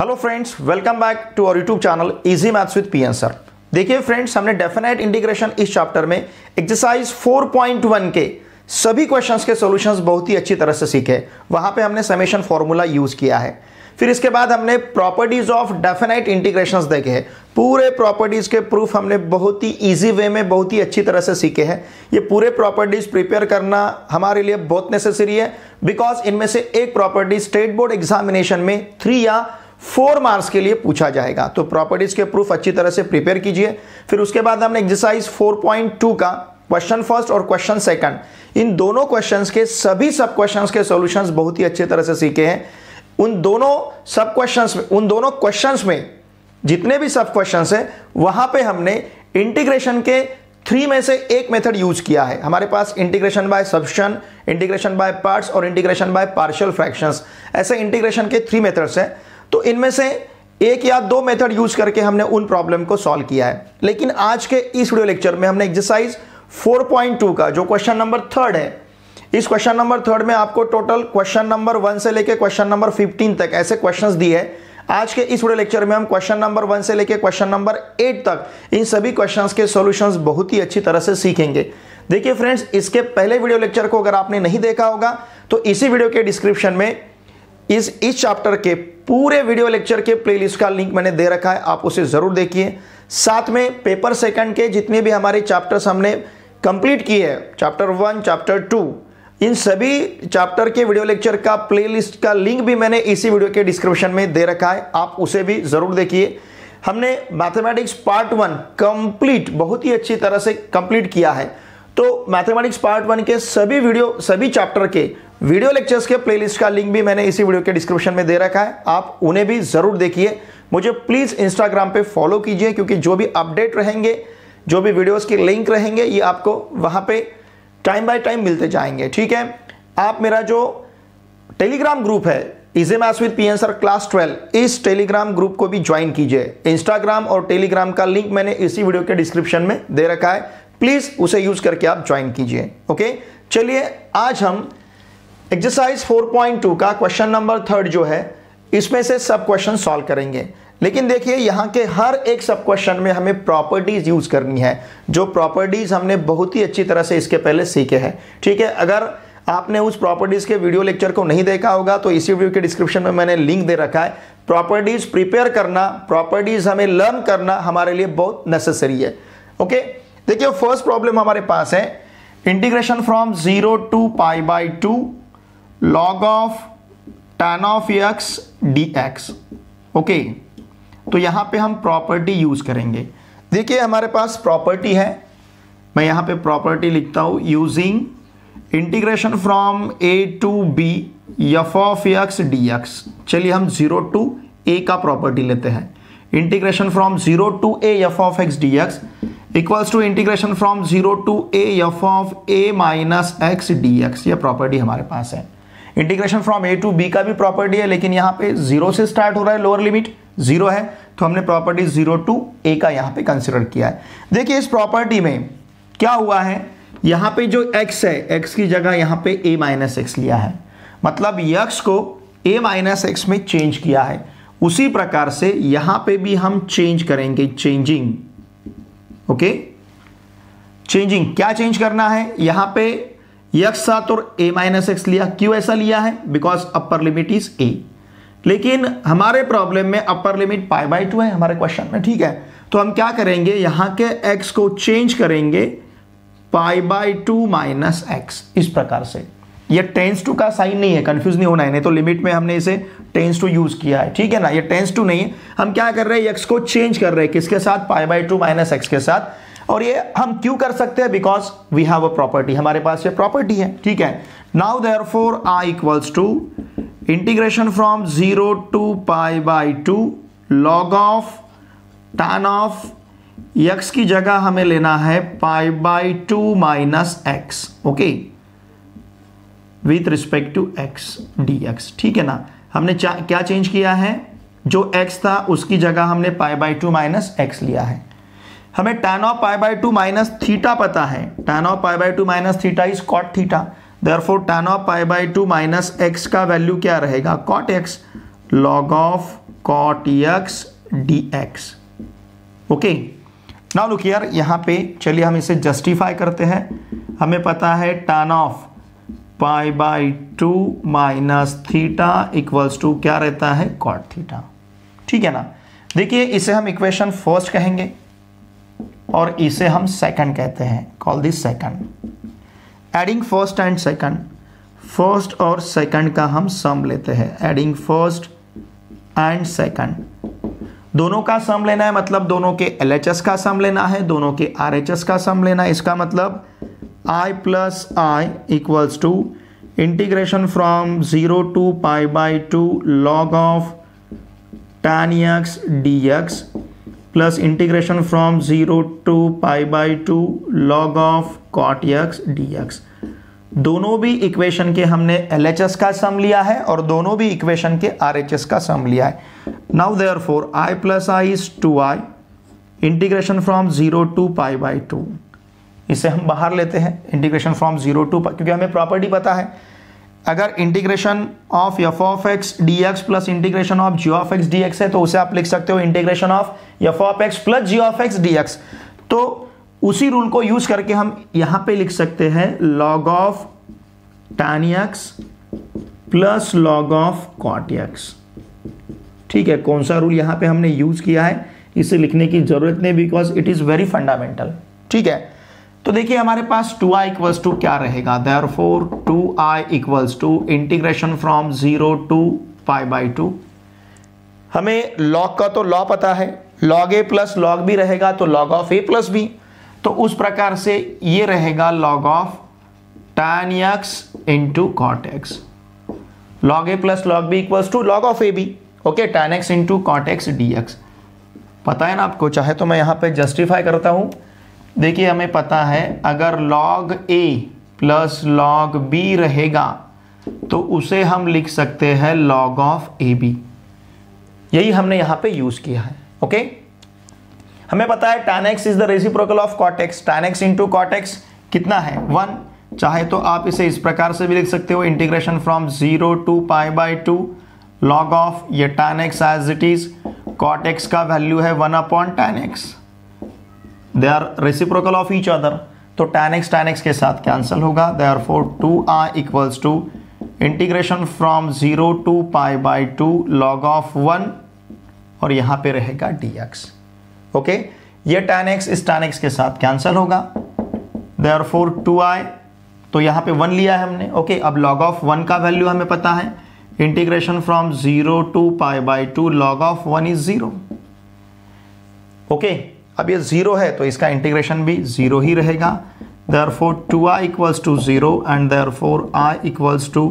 Hello friends welcome back to our YouTube channel easy maths with PN sir देखिए friends हमने definite integration इस chapter में exercise 4.1 के सभी क्वेश्चंस के सॉल्यूशंस बहुत ही अच्छी तरह से सीखे। वहाँ पे हमने समेशन फॉर्मूला यूज़ किया है। फिर इसके बाद हमने प्रॉपर्टीज़ ऑफ़ डेफिनेट इंटीग्रेशंस देखे हैं। पूरे प्रॉपर्टीज़ के प्रूफ हमने बहुत ही इजी वे में बहुत ही अच्छी तरह से सीखे हैं। ये पूरे प्रॉपर्टीज़ प्रिपेयर करना हमारे लिए बहुत नेसेसरी है बिकॉज़ इनमें से एक प्रॉपर्टी स्टेट बोर्ड एग्जामिनेशन में थ्री या फोर मार्क्स के लिए पूछा जाएगा। तो प्रॉपर्टीज़ के प्रूफ अच्छी तरह से प्रिपेयर कीजिए। फिर उसके बाद हमने एक्सरसाइज 4.2 का क्वेश्चन फ़र्स्ट और क्वेश्चन सेकंड इन दोनों क्वेश्चंस के सभी सब क्वेश्चंस के सॉल्यूशंस बहुत ही अच्छी तरह से सीखे हैं। उन दोनों सब क्वेश्चंस में उन दोनों क्वेश्चंस में जितने भी सब क्वेश्चंस हैं, वहाँ पे हमने इंटीग्रेशन के थ्री में से एक मेथड यूज़ किया है। हमारे पास integration by substitution integration by parts और इंटीग्रेशन बाय पार्शियल फ्रैक्शंस ऐसे इंटीग्रेशन के थ्री मेथड्स हैं। तो इनमें से एक या दो मेथड यूज़ करके हमने उन प्रॉब्लम को सॉल्व किया है। लेकिन आज के इस वीडियो लेक्चर में हमने एक्सरसाइज 4.2 का, जो क्वेश्चन नंबर थर्ड है, इस क्वेश्चन नंबर थर्ड में आपको टोटल क्वेश्चन नंबर वन से लेके क्वेश्चन नंबर 15 तक ऐसे क्वेश्चंस दिए हैं। आज के इस वीडियो लेक्चर में हम क्वेश्चन नंबर वन से लेकर क्वेश्चन नंबर एट तक इन सभी क्वेश्चंस के सॉल्यूशंस बहुत ही अच्छी तरह से सीखेंगे। देखिए फ्रेंड्स इसके पहले वीडियो लेक्चर को अगर आपने नहीं देखा होगा तो इसी वीडियो के डिस्क्रिप्शन में इस इस चैप्टर के पूरे वीडियो लेक्चर के प्लेलिस्ट का लिंक मैंने दे रखा है, आप उसे ज़रूर देखिए। साथ में पेपर सेकंड के जितने भी हमारे चैप्टर्स हमने कंप्लीट किए हैं चैप्टर वन चैप्टर टू इन सभी चैप्टर के वीडियो लेक्चर का प्लेलिस्ट का लिंक भी मैंने इसी वीडियो के डिस्क्रिप्शन में दे रखा है, आप उसे भी ज़रूर देखिए। हमने मैथमेटिक्स पार्ट वन कंप्लीट बहुत ही अच्छी तरह से कंप्लीट किया है। तो मैथमेटिक्स पार्ट वन के सभी वीडियो सभी चैप्टर के वीडियो लेक्चर्स के प्लेलिस्ट का लिंक भी मैंने इसी वीडियो के डिस्क्रिप्शन में दे रखा है। आप उन्हें भी ज़रूर देखिए। मुझे प्लीज़ इंस्टाग्राम पे फॉलो कीजिए, क्योंकि जो भी अपडेट रहेंगे, जो भी वीडियोस के लिंक रहेंगे, ये आपको वहाँ पे टाइम बाय टाइम मिलते जाएँगे, ठीक है? आप मेरा जो टेलीग्राम ग्रुप है easy maths with P sir class 12 इस टेलीग्राम ग्रुप को भी ज्वाइन कीजिए। इंस्टाग्राम और टेलीग्राम का लिंक मैंने इसी वीडियो के डिस्क्रिप्शन में दे रखा है। प्लीज़ उसे यूज़ करके आप ज्वाइन कीजिए ओके चलिए, आज हम एक्सरसाइज 4.2 का क्वेश्चन नंबर थर्ड जो है, इसमें से सब क्वेश्चन सॉल्व करेंगे। लेकिन देखिए, यहाँ के हर एक सब क्वेश्चन में हमें प्रॉपर्टीज़ यूज़ करनी है, जो प्रॉपर्टीज़ हमने बहुत ही अच्छी तरह से इसके पहले सीखे हैं। ठीक है, अगर आपने उस प्रॉपर्टीज़ के वीडियो लेक्चर को नहीं देखा होगा तो इसी वीडियो के डिस्क्रिप्शन में मैंने लिंक दे रखा है। प्रॉपर्टीज़ प्रिपेयर करना प्रॉपर्टीज़ हमें लर्न करना हमारे लिए बहुत नेसेसरी है ओके देखिए फ़र्स्ट प्रॉब्लम हमारे पास है। Integration from zero to pi by two log of tan of x d x okay तो यहाँ पे हम प्रॉपर्टी यूज़ करेंगे। देखिए, हमारे पास प्रॉपर्टी है। मैं यहाँ पे प्रॉपर्टी लिखता हूँ। Using integration from a to b f of x d x चलिए, हम ज़ीरो टू ए का प्रॉपर्टी लेते हैं। From zero to a f of x d x equals to integration from zero to a f of a minus x d x ये property हमारे पास है। Integration from a to b का भी property है, लेकिन यहाँ पे ज़ीरो से स्टार्ट हो रहा है लोअर लिमिट ज़ीरो है तो हमने प्रॉपर्टी ज़ीरो टू ए का यहाँ पे कंसिडर किया है। देखिए इस प्रॉपर्टी में क्या हुआ है? यहाँ पे जो x है, x की जगह यहाँ पे a माइनस एक्स लिया है। मतलब x को a माइनस एक्स में चेंज किया है। उसी प्रकार से यहाँ पे भी हम चेंज करेंगे चेंजिंग ओके चेंजिंग क्या चेंज करना है? यहाँ पे यक्स साथ और ए माइनस एक्स लिया, क्यों ऐसा लिया है? Because upper limit is a लेकिन हमारे प्रॉब्लम में upper limit pi by two है, हमारे क्वेश्चन में, ठीक है? तो हम क्या करेंगे? यहाँ के एक्स को चेंज करेंगे pi by two minus x इस प्रकार से। ये टेंस टू का साइन नहीं है कंफ्यूज नहीं होना है, नहीं तो लिमिट में हमने इसे टेंस टू यूज़ किया है, ठीक है ना? ये टेंस टू नहीं है। हम क्या कर रहे हैं? एक्स को चेंज कर रहे हैं, किसके साथ? Pi by two minus x के साथ। और ये हम क्यों कर सकते हैं? Because we have a property हमारे पास ये प्रॉपर्टी है, ठीक है? Now therefore I equals to integration from zero to pi by two log of tan of x की जगह हमें लेना है pi by two minus x okay with respect to x d x ठीक है ना? हमने क्या चेंज किया है? जो x था, उसकी जगह हमने pi by two minus x लिया है। हमें tan of pi by two minus theta पता है। tan of pi by two minus theta is cot theta therefore, tan of pi by two minus x का वैल्यू क्या रहेगा? Cot x of cot x d x okay now look यार यहाँ पे चलिए हम इसे जस्टिफाई करते हैं। हमें पता है tan of pi by two minus theta equals to क्या रहता है? कॉट थीटा ठीक है ना? देखिए, इसे हम इक्वेशन फ़र्स्ट कहेंगे और इसे हम सेकंड कहते हैं। Call this second adding first and second first और सेकंड का हम सम लेते हैं। एडिंग फ़र्स्ट एंड सेकंड दोनों का सम लेना है मतलब दोनों के एलएचएस का सम लेना है, दोनों के आरएचएस का सम लेना है। इसका मतलब i plus I equals to integration from zero to pi by two log of tan x dx integration from zero to pi by two log of cot x d x दोनों भी equation के हमने L का sum लिया है और दोनों भी इक्वेशन के आर का सम लिया है। Now therefore I plus I is two I integration from zero to pi by two इसे हम बाहर लेते हैं इंटीग्रेशन फ्रॉम ज़ीरो टू क्योंकि हमें प्रॉपर्टी पता है। अगर integration of f of x d x plus integration of g of x d x है तो उसे आप लिख सकते हो integration of f of x plus g of x d x तो उसी रूल को यूज़ करके हम यहाँ पे लिख सकते हैं log of tan x plus log of cot x ठीक है, कौन सा रूल यहाँ पे हमने यूज़ किया है, इसे लिखने की ज़रूरत नहीं because it is very fundamental ठीक है तो देखिए, हमारे पास टू आई इक्वल्स टू क्या रहेगा? Therefore two I equals to integration from zero to pi by two हमें लॉग का तो लॉ पता है। Log a plus log b रहेगा तो log of a plus b तो उस प्रकार से ये रहेगा log of tan x into cot x log a plus log b equals to log of a b okay tan x into cot x d x पता है ना आपको? चाहे तो मैं यहाँ पे जस्टिफाई करता हूँ। देखिए, हमें पता है, अगर log a plus log b रहेगा तो उसे हम लिख सकते हैं log ऑफ़ ए बी यही हमने यहाँ पे यूज़ किया है ओके हमें पता है tan x is the reciprocal of cot x tan x into cot x कितना है? वन चाहे तो आप इसे इस प्रकार से भी लिख सकते हो integration from zero to pi by two log of ये tan x as it is cot x का वैल्यू है one upon tan x they are reciprocal of each other तो tan x tan x के साथ cancel होगा। Therefore two are equals to integration from zero to pi by two log of one और यहाँ पे रहेगा dx okay ये tan x इस tan x के साथ कैंसिल होगा। Therefore two I तो यहाँ पे वन लिया है हमने। ओके okay, अब लॉग ऑफ़ वन का वैल्यू हमें पता है। Integration from zero to pi by two log of one is zero okay अब ये ज़ीरो है तो इसका इंटीग्रेशन भी ज़ीरो ही रहेगा। Therefore two I equals to zero and therefore I equals to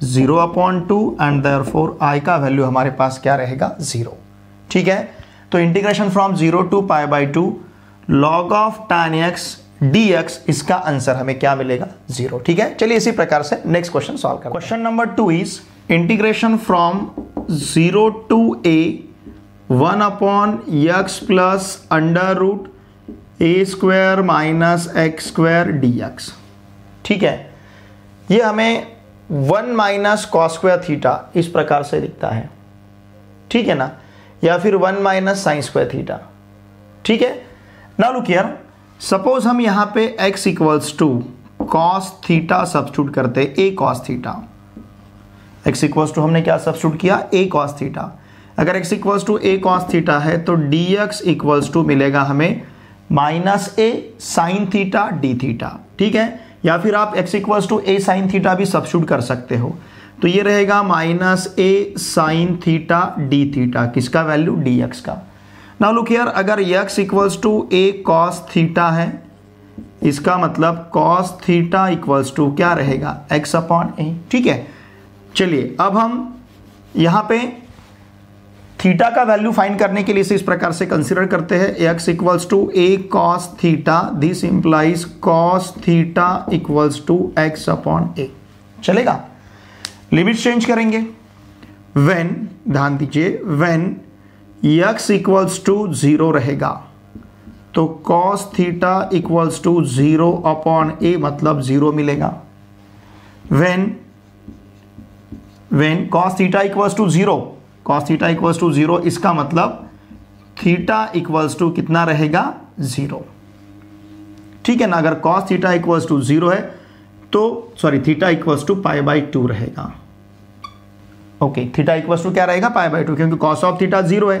zero upon two and therefore I का value हमारे पास क्या रहेगा? ज़ीरो ठीक है? तो integration from zero to pi by two log of tan x d x इसका answer हमें क्या मिलेगा? ज़ीरो ठीक है? चलिए इसी प्रकार से नेक्स्ट क्वेश्चन सॉल्व कर question number two is integration from zero to a one upon x plus under root a square minus x square d x ठीक है? ये हमें one minus cos square theta इस प्रकार से दिखता है। ठीक है ना? या फिर one minus sine square theta. ठीक है? ना लुक यार सपोज़ हम यहाँ पे x equals to cos theta substitute करते a cos theta. x equals to हमने क्या सब्सिट्यूट किया? A cos theta. अगर x equals to a cos theta है तो डी एक्स इक्वल्स टू मिलेगा हमें minus a sine theta d theta ठीक है? या फिर आप x equals to a sine theta भी सब्सिट्यूट कर सकते हो। तो ये रहेगा minus a sine theta d theta किसका वैल्यू डी एक्स का। नाउ लुक हियर अगर x equals to a cos theta है, इसका मतलब कॉस थीटा इक्वल्स टू क्या रहेगा? x अपॉन ए ठीक है? चलिए, अब हम यहाँ पे थीटा का वैल्यू फाइंड करने के लिए इसे इस प्रकार से कंसिडर करते हैं x equals to a cos theta, this implies cos theta equals to x upon a. चलेगा? लिमिट चेंज करेंगे। वेन ध्यान दीजिए when x equals to zero रहेगा तो cos theta equals to zero upon a मतलब zero मिलेगा। When when cos theta equals to zero cos theta equals to zero इसका मतलब थीटा इक्वल्स टू कितना रहेगा? ज़ीरो ठीक है ना? अगर cos theta equals to zero है तो sorry theta equals to pi by two रहेगा। ओके थीटा इक्वल्स टू क्या रहेगा? पाई बाई टू क्योंकि कॉस ऑफ़ थीटा ज़ीरो है।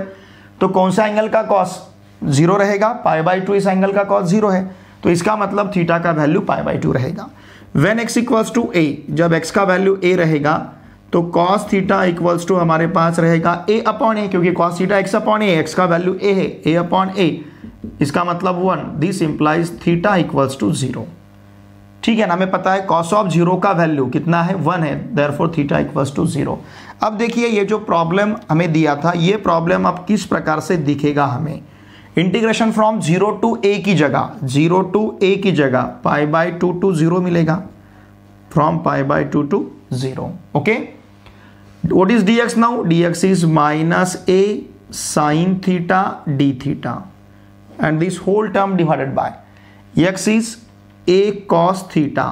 तो कौन सा एंगल का कॉस ज़ीरो रहेगा? पाई बाई टू इस एंगल का कॉस ज़ीरो है। तो इसका मतलब थीटा का वैल्यू पाई बाई टू रहेगा। When x equals to a जब एक्स का वैल्यू ए रहेगा तो कॉस थीटा इक्वल्स टू हमारे पास रहेगा ए अपॉन ए क्योंकि cos theta x upon a x का वैल्यू ए है ए अपॉन ए इसका मतलब one this implies theta equals to zero ठीक है ना, हमें पता है कॉस ऑफ़ ज़ीरो का वैल्यू कितना है? वन है therefore theta equals to zero अब देखिए, ये जो प्रॉब्लम हमें दिया था, ये प्रॉब्लम अब किस प्रकार से दिखेगा हमें? Integration from zero to a की जगह ज़ीरो टू ए की जगह pi by two to zero मिलेगा। From pi by two to zero okay what is dx now? dx is minus a sine theta d theta. And this whole term divided by x is a cos theta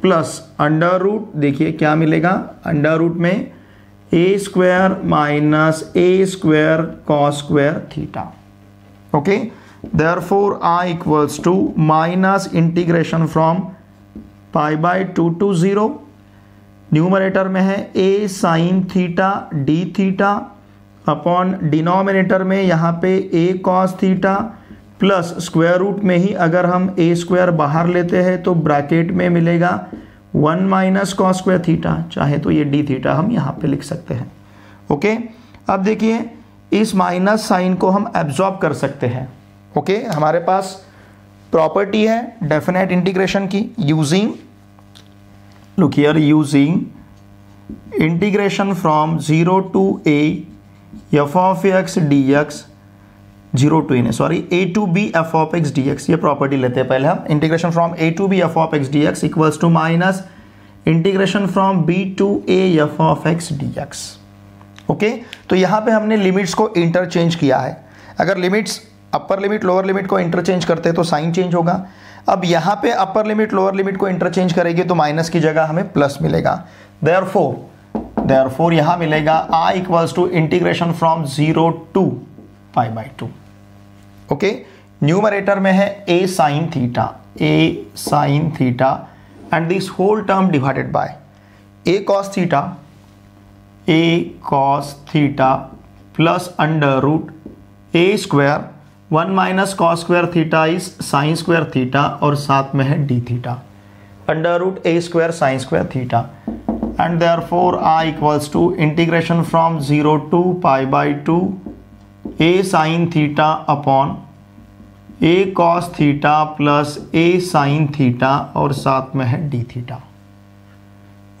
plus under root देखिए क्या मिलेगा? Under root में a square minus a square cos square theta okay therefore I equals to minus integration from pi by two to zero numerator में है a sine theta d theta upon denominator में यहाँ पे a cos theta plus square root में ही अगर हम ए square बाहर लेते हैं तो ब्रैकेट में मिलेगा one minus cos square theta चाहे तो ये डी थीटा हम यहाँ पे लिख सकते हैं। ओके अब देखिए, इस माइनस साइन को हम एब्जॉर्ब कर सकते हैं। ओके हमारे पास प्रॉपर्टी है डेफिनेट इंटीग्रेशन की using look, here using integration from 0 to a, f of x dx 0 to n sorry a to b, f of x dx, ये प्रॉपर्टी लेते हैं पहले हम। Integration from a to b, f of x dx equals to minus integration from b to a, f of x dx okay okay? तो यहाँ पे हमने limits को इंटरचेंज किया है। अगर limits upper limit lower limit को इंटरचेंज करते हैं तो साइन चेंज होगा। अब यहाँ पे अपर लिमिट लोअर लिमिट को इंटरचेंज करेंगे तो माइनस की जगह हमें प्लस मिलेगा। देयर फोर देयर फोर यहाँ मिलेगा I equals to integration from zero to pi by two okay numerator में है a sine theta a sine theta and this whole term divided by a cos theta a cos theta plus under root a square one minus cos square theta is sine square theta और साथ में है d theta. Under root a square sine square theta. And therefore I equals to integration from zero to pi by two a sine theta upon a cos theta plus a sine theta और साथ में है d theta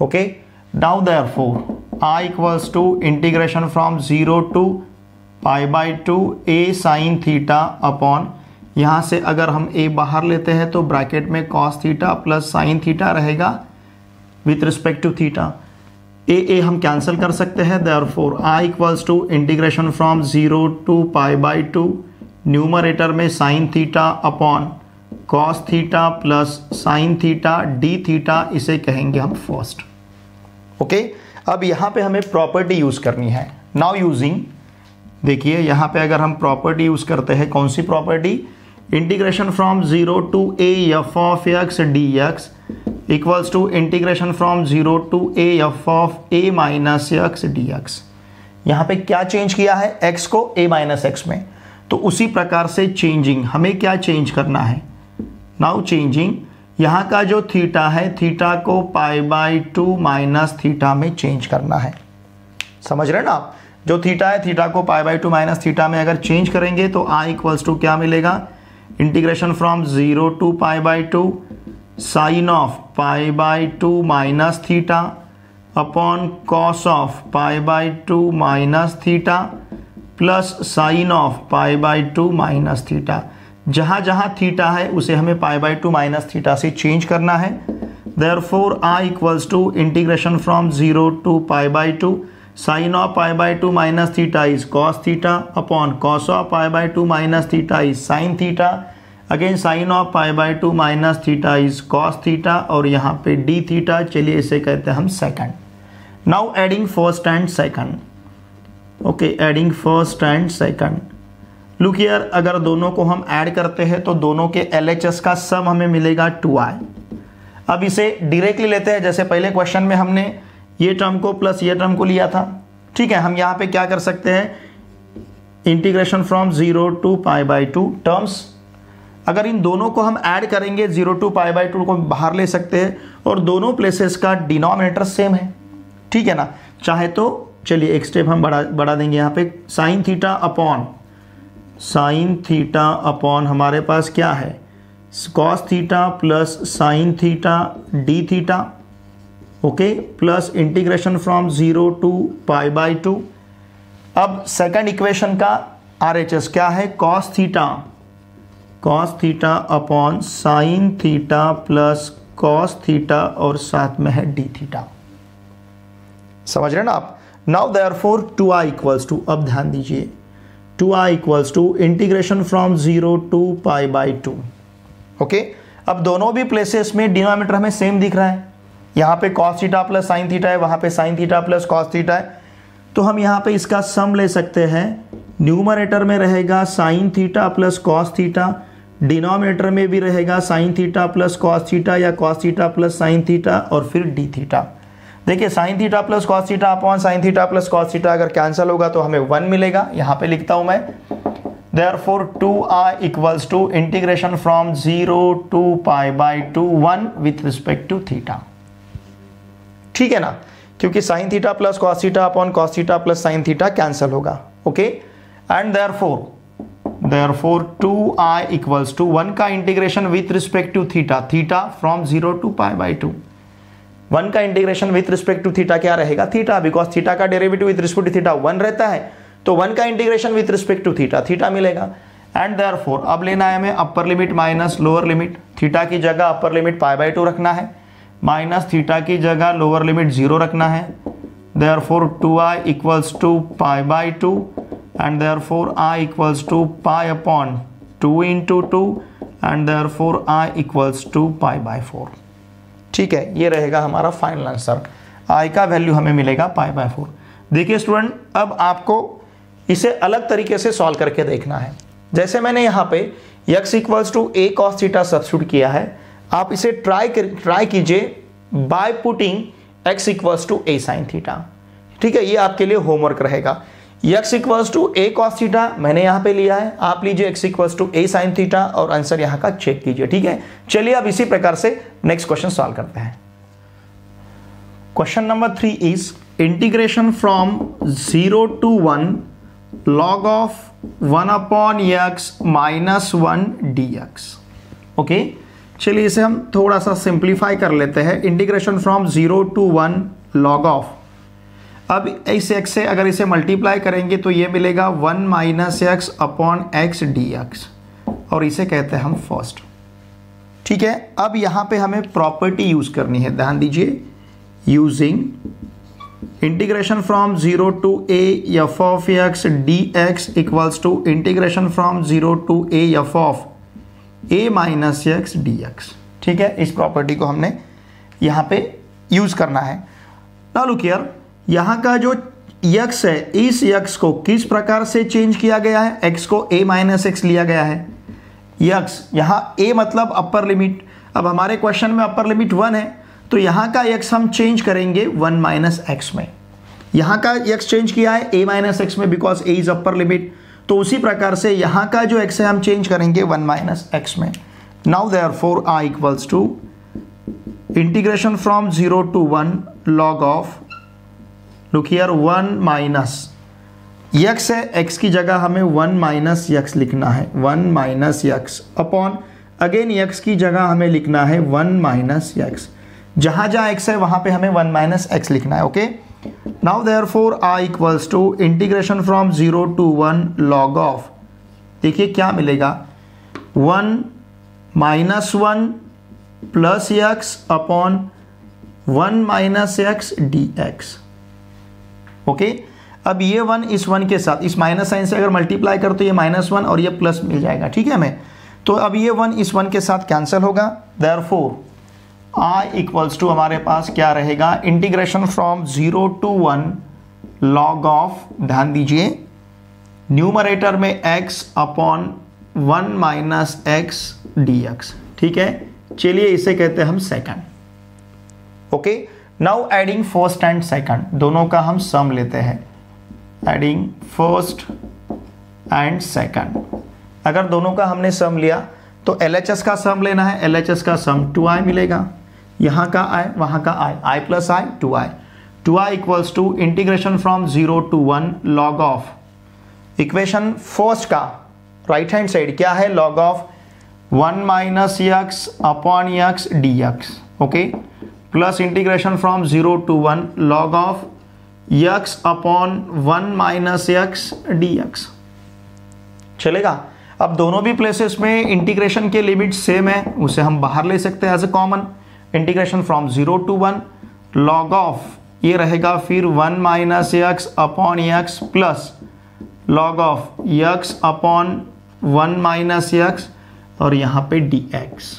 okay now therefore I equals to integration from zero to pi by two a sine theta upon, यहाँ से अगर हम ए बाहर लेते हैं तो ब्रैकेट में cos theta plus sine theta रहेगा with respect to theta. A a हम कैंसिल कर सकते हैं therefore I equals to integration from zero to pi by two numerator में sine theta upon cos theta plus sine theta d theta इसे कहेंगे हम first okay अब यहाँ पे हमें प्रॉपर्टी यूज़ करनी है। नाउ यूजिंग देखिए, यहाँ पे अगर हम प्रॉपर्टी यूज़ करते हैं, कौन सी property integration from zero to a f of x d x equals to integration from zero to a f of a minus x d x यहाँ पे क्या चेंज किया है? X को a माइनस एक्स में। तो उसी प्रकार से चेंजिंग हमें क्या चेंज करना है? नाउ चेंजिंग यहाँ का जो थीटा है थीटा को pi by two minus theta में चेंज करना है। समझ रहे ना आप? जो थीटा है, थीटा को pi by two minus theta में अगर चेंज करेंगे तो आई इक्वल्स टू क्या मिलेगा? Integration from zero to pi by two sine of pi by two minus theta upon cos of pi by two minus theta plus sine of pi by two minus theta जहाँ जहाँ theta है, उसे हमें pi by two minus theta से change करना है। Therefore I equals to integration from zero to pi by two sine of pi by two minus theta is cos theta upon cos of pi by two minus theta is sine theta again sine of pi by two minus theta is cos theta और यहाँ पे D theta चलिए इसे कहते हैं हम second now adding first and second okay adding first and second look here अगर दोनों को हम ऐड करते हैं तो दोनों के एल का सम हमें मिलेगा टू आई अब इसे डायरेक्टली लेते हैं, जैसे पहले क्वेश्चन में हमने ये टर्म को प्लस ये टर्म को लिया था। ठीक है, हम यहाँ पे क्या कर सकते हैं? Integration from zero to pi by two terms अगर इन दोनों को हम ऐड करेंगे zero to pi by two को बाहर ले सकते हैं, और दोनों प्लेसेस का डिनोमिनेटर सेम है। ठीक है ना? चाहे तो चलिए एक स्टेप हम बढ़ा बढ़ा देंगे यहाँ पे। Sine theta upon sine theta upon हमारे पास क्या है? Cos theta plus sine theta d theta okay plus integration from zero to pi by two अब सेकंड इक्वेशन का आर एच एस क्या है? Cos theta cos theta upon sine theta plus cos theta और साथ में है d theta समझ रहे ना आप? Now therefore two I equals to अब ध्यान दीजिए। Two I equals to integration from zero to pi by two okay अब दोनों भी प्लेसेस में डिनोमीटर हमें सेम दिख रहा है। यहाँ पे cos theta plus sine theta है, वहाँ पे sine theta plus cos theta है। तो हम यहाँ पे इसका सम ले सकते हैं। न्यूमरेटर में रहेगा sine theta plus cos theta denominator में भी रहेगा sine theta plus cos theta या cos theta plus sine theta और फिर डी थीटा देखिए sine theta plus cos theta upon sine theta plus cos theta अगर कैंसिल होगा तो हमें वन मिलेगा। यहाँ पे लिखता हूँ मैं। Therefore 2i equals to integration from 0 to pi by 2 1 with respect to theta ठीक है ना? क्योंकि sine theta plus cos theta upon cos theta plus sine theta cancel होगा okay and therefore therefore two I equals to one का integration with respect to theta theta from zero to pi by two one का integration with respect to theta क्या रहेगा? Theta because theta का derivative with respect theta one रहता है तो one का integration with respect to theta theta मिलेगा। And therefore अब लेना है हमें upper limit minus lower limit theta की जगह upper limit pi by two रखना है। माइनस थीटा की जगह लोअर लिमिट ज़ीरो रखना है। Therefore two I equals to pi by two and therefore I equals to pi upon two into two and therefore I equals to pi by four ठीक है, ये रहेगा हमारा final answer I का value हमें मिलेगा पाई बाय फोर देखिए student अब आपको इसे अलग तरीके से सॉल्व करके देखना है। जैसे मैंने यहाँ पे x equals to a cos theta substitute किया है आप इसे ट्राई कर ट्राई कीजिए by putting x equals to a sine theta ठीक है, ये आपके लिए होमवर्क रहेगा। X equals to a cos theta मैंने यहाँ पे लिया है। आप लीजिए x equals to a sine theta और आंसर यहाँ का चेक कीजिए। ठीक है? चलिए अब इसी प्रकार से नेक्स्ट क्वेश्चन सॉल्व करते हैं। Question number three is integration from zero to one log of 1 upon x minus one d x okay चलिए इसे हम थोड़ा सा सिंप्लीफाई कर लेते हैं। Integration from zero to one log of अब इस एक्स से अगर इसे मल्टीप्लाई करेंगे तो ये मिलेगा one minus x upon x d x और इसे कहते हैं हम फ़र्स्ट ठीक है? अब यहाँ पे हमें प्रॉपर्टी यूज़ करनी है। ध्यान दीजिए। Using integration from 0 to a, f of x dx equals to integration from 0 to a, f of minus x d x ठीक है, इस प्रॉपर्टी को हमने यहाँ पे यूज़ करना है। ना लुक हियर यहाँ का जो x है, इस x को किस प्रकार से चेंज किया गया है? X को a माइनस एक्स लिया गया है। X, यहाँ a मतलब अपर लिमिट अब हमारे क्वेश्चन में अपर लिमिट वन है तो यहाँ का x हम चेंज करेंगे वन माइनस एक्स में। यहाँ का x चेंज किया है a माइनस एक्स में because a is upper limit तो उसी प्रकार से यहाँ का जो x है, हम चेंज करेंगे वन माइनस एक्स में। Now therefore I equals to integration from zero to one log of look here one minus x है। एक्स की जगह हमें वन माइनस यक्स लिखना है। One minus x upon again x की जगह हमें लिखना है वन माइनस यक्स जहाँ जहाँ एक्स है, वहाँ पे हमें वन माइनस एक्स लिखना है okay now therefore I equals to integration from zero to one log of देखिए क्या मिलेगा? One minus one plus x upon one minus x d x okay अब ये वन इस वन के साथ, इस माइनस साइन से अगर मल्टीप्लाई कर तो ये माइनस वन और ये प्लस मिल जाएगा। ठीक है हमें? तो अब ये वन इस वन के साथ कैंसिल होगा। There four I equals to हमारे पास क्या रहेगा? Integration from zero to one log of ध्यान दीजिए न्यूमरेटर में x upon one minus x d ठीक है? चलिए इसे कहते हैं हम second okay now adding first and second दोनों का हम सम लेते हैं। एडिंग फ़र्स्ट एंड सेकंड अगर दोनों का हमने सम लिया तो एल का सम लेना है। एलएचएस का सम टू आई मिलेगा। यहाँ का आई वहाँ का I I plus I two I two I equals to integration from zero to one log of equation first का राइट हैंड साइड क्या है? Log of one minus x upon x d x okay plus integration from zero to one log of x upon one minus x d x चलेगा? अब दोनों भी places में integration के limit same है, उसे हम बाहर ले सकते हैं as a common integration from zero to one log of ये रहेगा फिर one minus x upon x plus log of x upon one minus x और यहाँ पे डी एक्स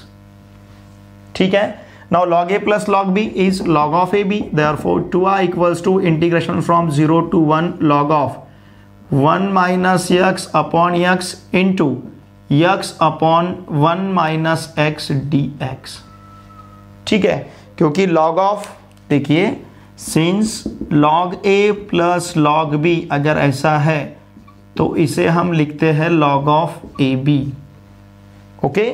ठीक है? Now log a plus log b is log of a b therefore two are equals to integration from zero to one log of one minus x upon x into x upon one ठीक है? क्योंकि log of देखिए since log a plus log b अगर ऐसा है तो इसे हम लिखते हैं log of a b okay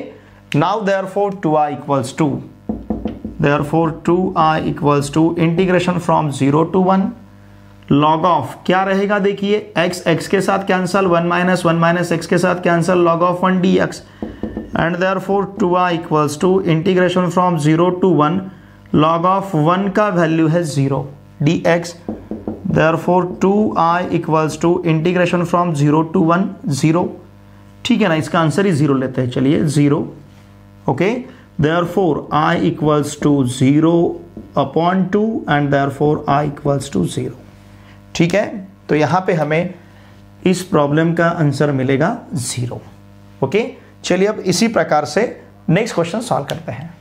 now therefore two I equals to therefore two I equals to integration from zero to one log of क्या रहेगा देखिए? X x के साथ cancel one minus one minus x के साथ cancel log of one d x and therefore two I equals to integration from zero to one log of one का value है zero d x therefore two I equals to integration from zero to one zero ठीक है ना? इसका answer ही zero लेते हैं। चलिए zero okay therefore I equals to zero upon two and therefore I equals to zero ठीक है? तो यहाँ पे हमें इस प्रॉब्लम का आंसर मिलेगा ज़ीरो ओके चलिए अब इसी प्रकार से नेक्स्ट क्वेश्चन सॉल्व करते हैं।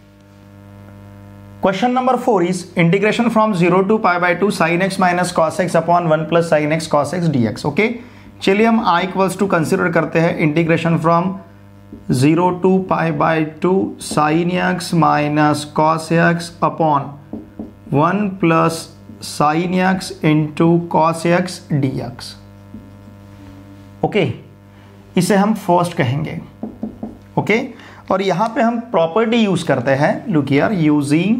Question number four is integration from zero to pi by two sine x minus cos x upon one plus sine x cos x d x okay चलिए हम I equals to consider करते हैं integration from zero to pi by two sine x minus cos x upon one plus sine x into cos x d x okay इसे हम first कहेंगे। Okay? और यहाँ पे हम प्रॉपर्टी यूज़ करते हैं। Look here using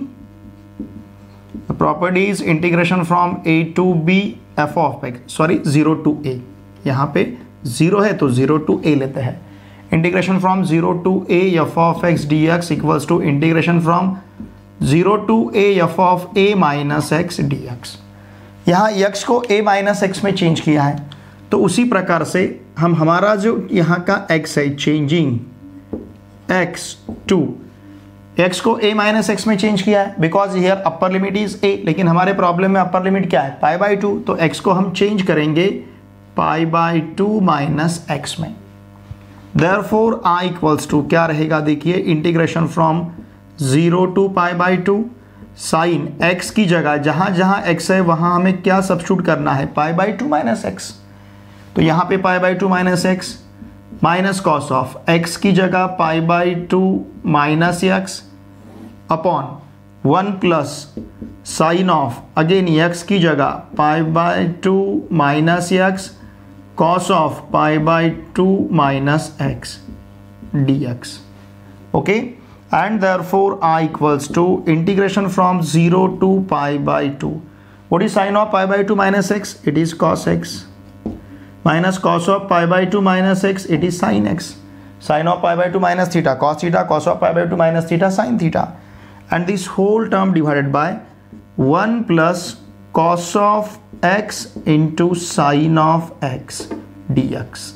properties integration from a to b f of x sorry zero to a यहाँ पे ज़ीरो है तो ज़ीरो टू ए लेते हैं। Integration from zero to a f of x d x equals to integration from zero to a f of a minus x d x यहाँ x को a minus x में change किया है। तो उसी प्रकार से हम हमारा जो यहाँ का एक्स है चेंजिंग एक्स टू एक्स को ए माइनस एक्स में चेंज किया है because here upper limit is a लेकिन हमारे प्रॉब्लम में अपर लिमिट क्या है? पाई बाई टू तो एक्स को हम चेंज करेंगे pi by two minus x में. Therefore I equals to क्या रहेगा देखिए integration from zero to pi by two sine x की जगह, जहाँ जहाँ एक्स है, वहाँ हमें क्या सब्सिट्यूट करना है? Pi by two minus x तो यहाँ पे pi by two minus x minus cos of x की जगह pi by two minus x upon one plus sine of again x की जगह pi by two minus x cos of pi by two minus x d x okay and for i equals to integration from 0 to pi by 2 what is sine of pi by 2 minus x? It is cos x. Minus cos of pi by two minus x it is sine x sine of pi by two minus theta cos theta cos of pi by two minus theta sine theta and this whole term divided by one plus cos of x into sine of x d x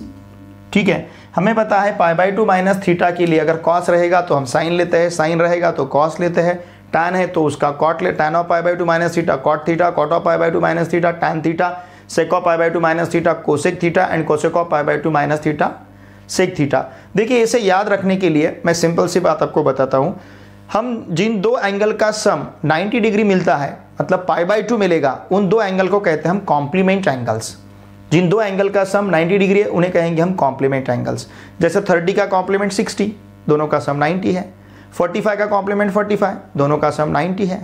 ठीक है? हमें पता है pi by two minus theta के लिए अगर cos रहेगा तो हम साइन लेते हैं साइन रहेगा तो कॉस लेते हैं। टैन है तो उसका कॉट ले tan of pi by two minus theta cot theta cot of pi by two minus theta tan theta sec of pi by two minus theta cosec theta and cosec of pi by two minus theta sec theta देखिए, इसे याद रखने के लिए मैं simple सी बात आपको बताता हूँ। हम जिन दो एंगल का सम 90 डिग्री मिलता है मतलब पाई बाई टू मिलेगा, उन दो एंगल को कहते हैं हम कॉम्प्लीमेंट एंगल्स जिन दो एंगल का सम 90 डिग्री है, उन्हें कहेंगे हम कॉम्प्लीमेंट एंगल्स जैसे 30 का कॉम्प्लीमेंट 60 दोनों का सम 90 है। 45 का कॉम्प्लीमेंट 45 दोनों का सम 90 है।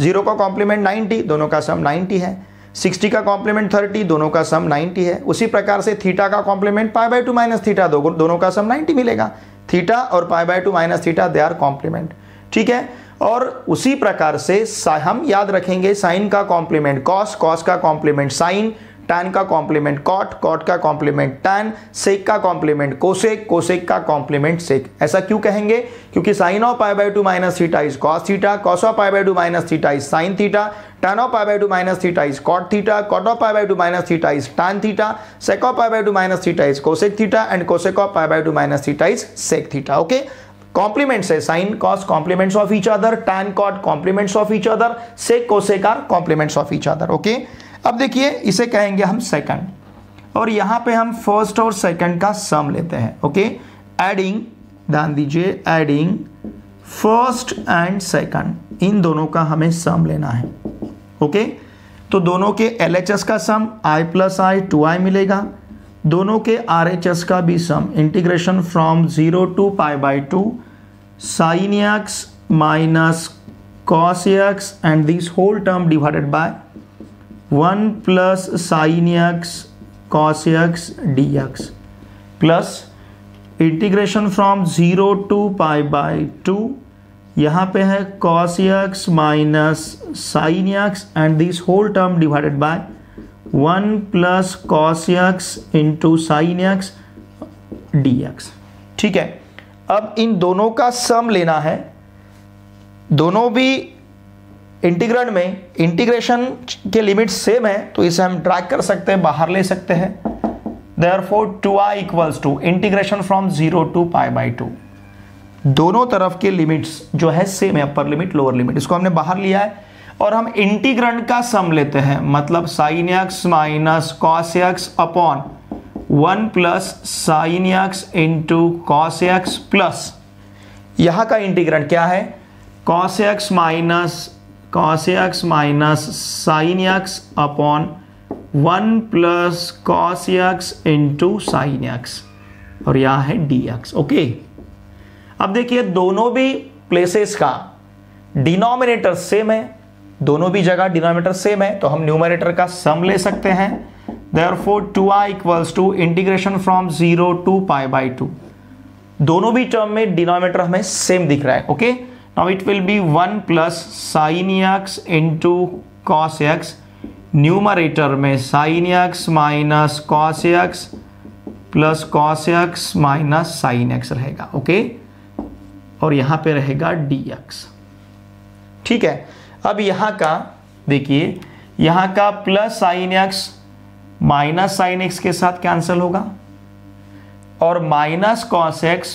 ज़ीरो का कॉम्प्लीमेंट 90 दोनों का सम 90 है। 60 का कॉम्प्लीमेंट 30 दोनों का सम 90 है। उसी प्रकार से थीटा का complement pi by two minus theta दो, दोनों का सम 90 मिलेगा। थीटा और pi by two minus theta they are complement ठीक है? और उसी प्रकार से हम याद रखेंगे साइन का कॉम्प्लीमेंट कॉस कॉस का कॉम्प्लीमेंट साइन टैन का कॉम्प्लीमेंट कॉट कॉट का कॉम्प्लीमेंट टैन सेक का कॉम्प्लीमेंट कोसेक कोसेक का कॉम्प्लीमेंट सेक ऐसा क्यों कहेंगे? क्योंकि sine of pi by two minus theta is cos theta cos of pi by two minus theta is sine theta tan of pi by two minus theta is cot theta cot of pi by two minus theta is tan theta sec of pi by two minus theta is cosec theta and cosec of pi by two minus theta is sec theta okay complements है sine cos complements of each other tan cot complements of each other sec cosec are complements of each other okay अब देखिए, इसे कहेंगे हम second और यहाँ पे हम फ़र्स्ट और सेकंड का सम लेते हैं ओके एडिंग ध्यान दीजिए एडिंग फ़र्स्ट एंड सेकंड इन दोनों का हमें सम लेना है ओके तो दोनों के एलएचएस का सम आई प्लस आई टू आई मिलेगा। दोनों के आर एच एस का भी sum integration from zero to pi by two sine x minus cos x and this whole term divided by one plus sine x, cos x, d x, plus integration from zero to pi by two, यहाँ पे है cos x minus sine x and this whole term divided by one plus cos x into sine x, d x. ठीक है? अब इन दोनों का सम लेना है। दोनों भी इंटीग्रेंड में इंटीग्रेशन के लिमिट सेम है तो इसे हम ट्रैक कर सकते हैं, बाहर ले सकते हैं। Therefore two I equals to integration from zero to pi by two दोनों तरफ़ के लिमिट्स जो है सेम है अपर लिमिट लोअर लिमिट इसको हमने बाहर लिया है। और हम इंटीग्रेंड का सम लेते हैं मतलब sine x minus cos x upon one plus sine x into cos x plus यहाँ का इंटीग्रेंड क्या है? Cos x minus cos x minus sine x upon one plus cos x into sine x और यहाँ है d x okay अब देखिए, दोनों भी प्लेसेस का डिनोमिनेटर सेम है. दोनों भी जगह डिनोमीटर सेम है. तो हम न्यूमरेटर का सम ले सकते हैं. Therefore two I equals to integration from zero to pi by two दोनों भी टर्म में डिनोमिनेटर हमें सेम दिख रहा है. Okay now it will be one plus sine x into cos x numerator में sine x minus cos x plus cos x minus sine x रहेगा okay और यहाँ पे रहेगा डी एक्स ठीक है? अब यहाँ का, देखिए, यहाँ का plus sine x minus sine x के साथ कैंसिल होगा? और minus cos x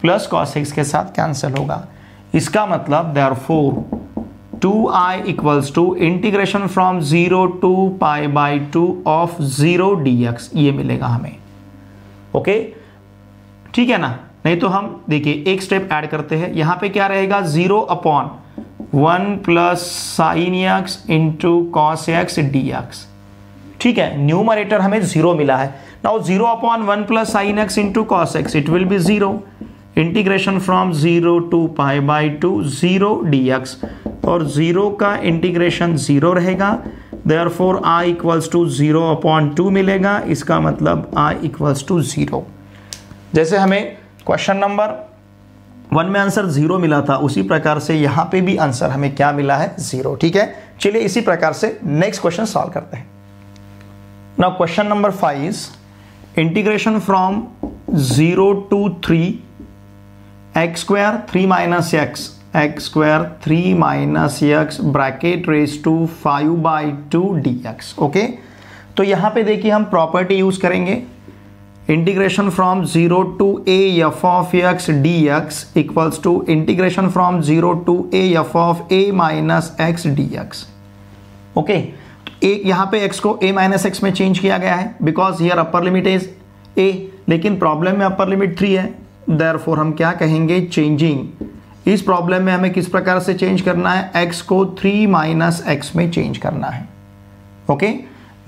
plus cos x के साथ कैंसिल होगा? इसका मतलब therefore two I equals to integration from zero to pi by two of zero d x ये मिलेगा हमें। ओके ठीक है ना? नहीं तो हम, देखिए, एक स्टेप ऐड करते हैं। यहाँ पे क्या रहेगा? Zero upon one plus sine x into cos x d x ठीक है? न्यूमरेटर हमें ज़ीरो मिला है। Now zero upon one plus sine x into cos x it will be zero integration from zero to pi by two zero d x और zero का integration zero रहेगा। Therefore I equals to zero upon two मिलेगा। इसका मतलब I equals to zero जैसे हमें question number one में answer zero मिला था, उसी प्रकार से यहाँ पे भी आंसर हमें क्या मिला है? ज़ीरो ठीक है? चलिए इसी प्रकार से नेक्स्ट क्वेश्चन सॉल्व करते हैं। Now question number five integration from zero to three x square three minus x x square three minus x bracket raise to five by two d x okay तो यहाँ पे देखिए हम property use करेंगे। Integration from 0 to a f of x dx equals to integration from 0 to f of a minus x d x okay a यहाँ पे x को a minus x में चेंज किया गया है because here upper limit is a, लेकिन problem में upper limit three है। देर हम क्या कहेंगे? चेंजिंग इस प्रॉब्लम में हमें किस प्रकार से चेंज करना है? X को थ्री माइनस एक्स में चेंज करना है. ओके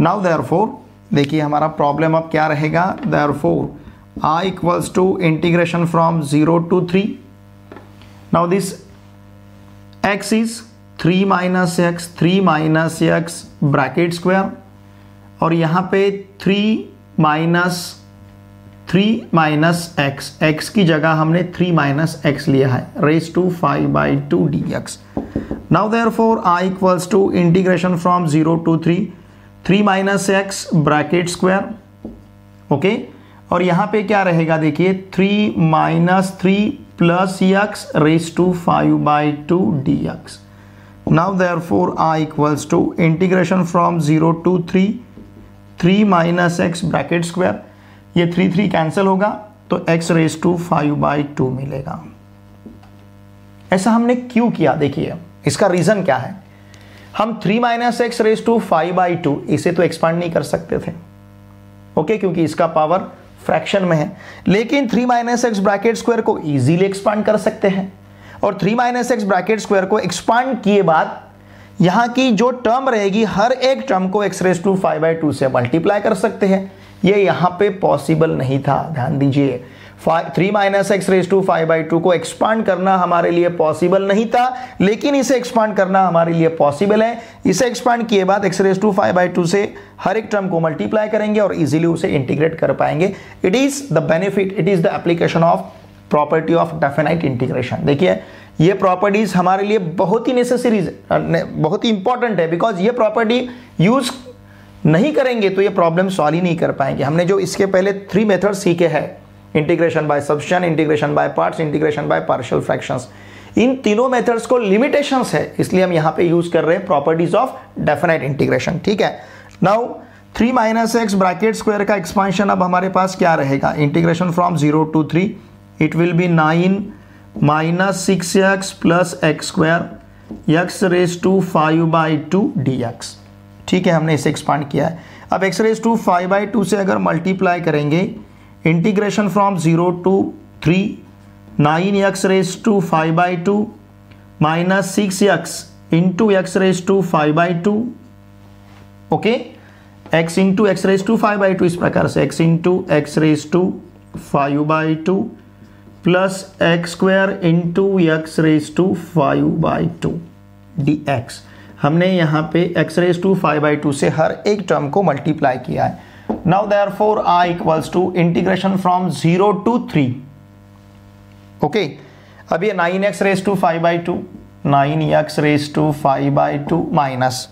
नाउ देयर फोर देखिए हमारा प्रॉब्लम अब क्या रहेगा? Therefore I equals to integration from zero to three now this x is three minus x three minus x bracket square और यहाँ पे three minus three minus x x की जगह हमने थ्री माइनस एक्स लिया है। Raise to five by two d x now therefore I equals to integration from zero to three three minus x bracket square okay और यहाँ पे क्या रहेगा देखिए? Three minus three plus x raise to five by two d x now therefore I equals to integration from zero to three three minus x bracket square ये three three cancel होगा तो x raise to five by two मिलेगा। ऐसा हमने क्यों किया? देखिए, इसका रीजन क्या है? हम three minus x raise to five by two इसे तो एक्सपांड नहीं कर सकते थे। ओके क्योंकि इसका पावर फ्रैक्शन में है। लेकिन three minus x bracket square को इजीली एक्सपांड कर सकते हैं। और three minus x bracket square को एक्सपांड किए बाद, यहाँ की जो टर्म रहेगी, हर एक टर्म को x raise to five by two से मल्टीप्लाई कर सकते हैं। ये यहाँ पे पॉसिबल नहीं था, ध्यान दीजिए। Three minus x raise to five by two को एक्सपांड करना हमारे लिए पॉसिबल नहीं था, लेकिन इसे एक्सपांड करना हमारे लिए पॉसिबल है। इसे एक्सपांड किए बाद x raise to five by two से हर एक टर्म को मल्टीप्लाई करेंगे और इजीली उसे इंटीग्रेट कर पाएँगे। It is the benefit it is the application of property of definite integration देखिए, ये प्रॉपर्टीज़ हमारे लिए बहुत ही नेसेसरीज बहुत ही इंपॉर्टेंट है बिकॉज़ ये प्रॉपर्टी यूज़ नहीं करेंगे तो ये प्रॉब्लम सॉल्व ही नहीं कर पाएँगे। हमने जो इसके पहले थ्री मेथड सीखे हैं integration by substitution integration by parts integration by partial fractions इन तीनों मेथड्स को लिमिटेशंस है, इसलिए हम यहाँ पे यूज़ कर रहे हैं प्रॉपर्टीज़ ऑफ़ डेफिनेट इंटीग्रेशन ठीक है? Now three minus x bracket square का एक्सपांशन अब हमारे पास क्या रहेगा? Integration from zero to three it will be nine minus six x plus x square x raise to five by two d x ठीक है, हमने इसे एक्सपांड किया है। अब x raise to five by two से अगर मल्टीप्लाई करेंगे integration from zero to three nine x raise to five by two minus six x into x raise to five by two okay x into x raise to five by two इस प्रकार से x into x raise to five by two plus x square into x raise to five by two d x हमने यहाँ पे x raise to five by two से हर एक term को मल्टीप्लाई किया है। Now therefore I equals to integration from zero to three okay अब ये nine x raise to five by two nine x raise to five by two minus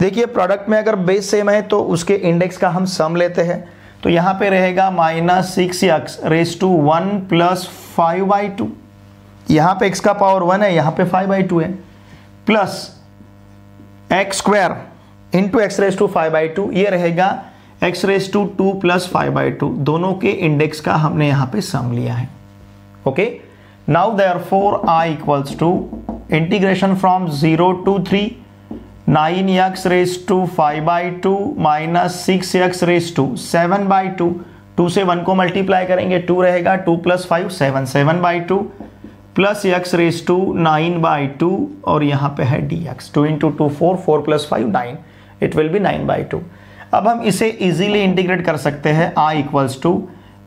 देखिए product में अगर बेस सेम है तो उसके इंडेक्स का हम सम लेते हैं। तो यहाँ पे रहेगा minus six x raise to one plus five by two यहाँ पे एक्स का पावर वन है, यहाँ पे फाइव बाई टू है। Plus x square into x raise to five by two ये रहेगा x raise to two plus five by two दोनों के इंडेक्स का हमने यहाँ पे सम लिया है। Okay now therefore I equals to integration from zero to three nine x raise to five by two minus six x raise to seven by two two से one को मल्टीप्लाई करेंगे two रहेगा two plus five seven seven by two plus x raise to nine by two और यहाँ पे है d x, two into two four four plus five, nine. It will be nine by two अब हम इसे easily integrate कर सकते हैं I equals to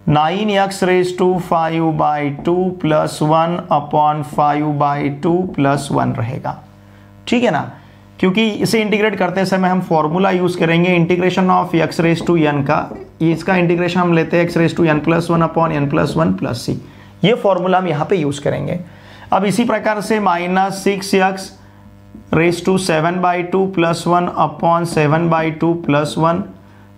nine x raise to five by two plus one upon five by two plus one रहेगा। ठीक है ना? क्योंकि इसे इंटीग्रेट करते समय हम फॉर्मूला यूज़ करेंगे integration of x raise to n का। इसका इंटीग्रेशन हम लेते हैं x raise to n plus one upon n plus one plus c ये फॉर्मूला हम यहाँ पे यूज़ करेंगे। अब इसी प्रकार से minus six x raise to seven by two plus one upon seven by two plus one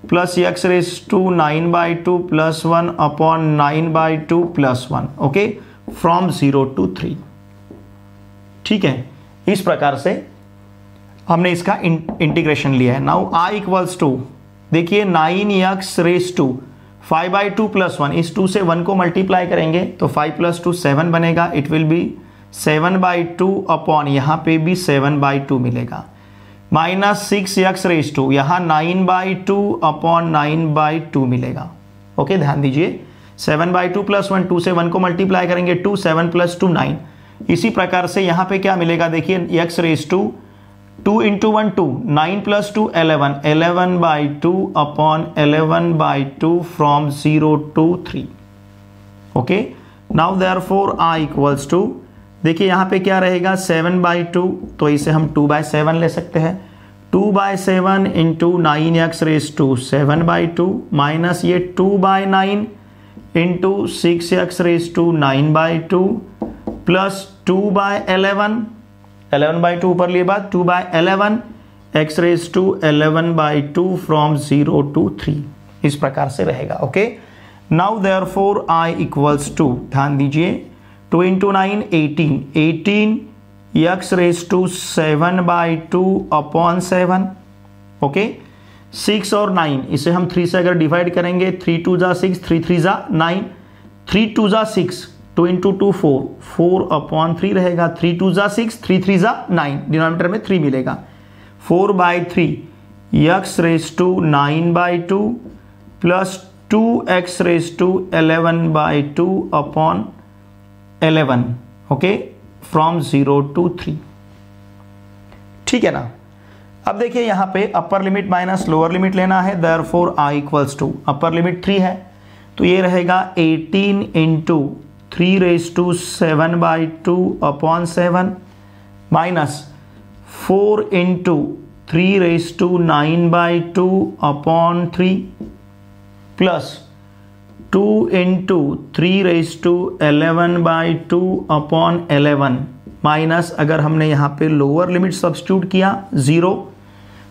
plus x raise to nine by two plus one upon nine by two plus one okay from zero to three ठीक है? इस प्रकार से हमने इसका integration लिया है। Now I equals to देखिए nine x raise to five by two plus one, इस टू से वन को मल्टीप्लाई करेंगे तो फाइव प्लस टू सेवन बनेगा it will be seven by two upon यहाँ पे भी सेवन बाई टू मिलेगा। Minus six x raise to यहाँ nine by two upon nine by two मिलेगा। ओके ध्यान दीजिए seven by two plus one two से वन को मल्टीप्लाई करेंगे two seven plus two nine इसी प्रकार से यहाँ पे क्या मिलेगा, देखिए x raise to two into one two nine plus two eleven eleven by two upon eleven by two from zero to three okay now there four I equals to देखिए यहाँ पे क्या रहेगा? सेवन बाई टू तो इसे हम to by seven ले सकते हैं। Two by seven into nine x raise to seven by two minus ये two by nine into six x raise to nine by two plus two by eleven eleven by two ऊपर लिए बात two by eleven x raise to eleven by two from zero to three इस प्रकार से रहेगा okay now therefore I equals to ध्यान दीजिए two into nine eighteen eighteen x raise to seven by two upon seven okay six और nine इसे हम three से अगर डिवाइड करेंगे थ्री टू जा सिक्स थ्री थ्री जा नाइन थ्री टू जा six two into two four four upon three रहेगा. थ्री टू ज़ा सिक्स थ्री थ्री ज़ा नाइन डिनोमीटर में थ्री मिलेगा. Four by three x raise to nine by two plus two x raise to eleven by two upon eleven okay from zero to three ठीक है ना? अब देखिए यहाँ पे upper limit minus lower limit लेना है. Therefore I equals to upper limit three है. तो ये रहेगा eighteen into three raise to seven by two upon seven minus four into three raise to nine by two upon three plus two into three raise to eleven by two upon eleven minus अगर हमने यहाँ पे lower limit substitute किया zero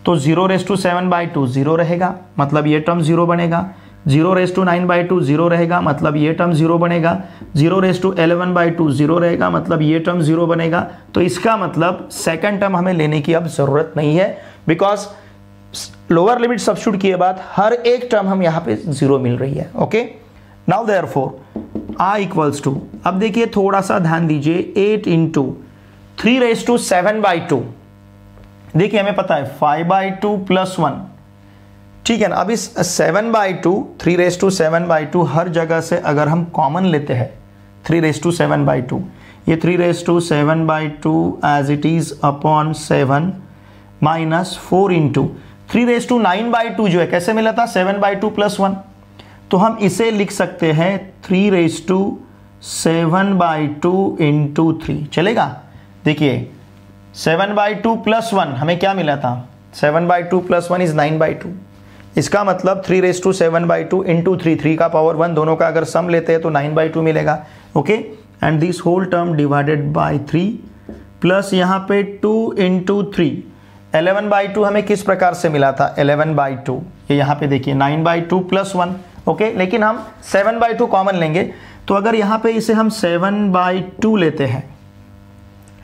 तो zero raise to seven by two zero रहेगा। मतलब ये term zero बनेगा। Zero raise to nine by two zero रहेगा मतलब ये टर्म ज़ीरो बनेगा। Zero raise to eleven by two zero रहेगा मतलब ये टर्म ज़ीरो बनेगा। तो इसका मतलब सेकंड टर्म हमें लेने की अब ज़रूरत नहीं है बिकॉज़ लोअर लिमिट सब्सिट्यूट किए बाद हर एक टर्म हम यहाँ पे ज़ीरो मिल रही है okay now therefore I equals to अब देखिए थोड़ा सा ध्यान दीजिए eight into three raise to seven by two देखिए हमें पता है five by two plus one ठीक है ना? अब इस seven by two three raise to seven by two हर जगह से अगर हम कॉमन लेते हैं three raise to seven by two ये three raise to seven by two as it is upon seven minus four into three raise to nine by two जो है, कैसे मिला था? Seven by two plus one तो हम इसे लिख सकते हैं three raise to seven by two into three चलेगा? देखिए seven by two plus one हमें क्या मिला था? Seven by two plus one is nine by two इसका मतलब three raise to seven by two into three three का power one दोनों का अगर सम लेते हैं तो नाइन बाई टू मिलेगा। Okay and this whole term divided by three plus यहाँ पे two into three eleven by two हमें किस प्रकार से मिला था? एलेवन बाई टू ये यहाँ पे देखिए nine by two plus one okay लेकिन हम सेवन बाई टू कॉमन लेंगे। तो अगर यहाँ पे इसे हम सेवन बाई टू लेते हैं,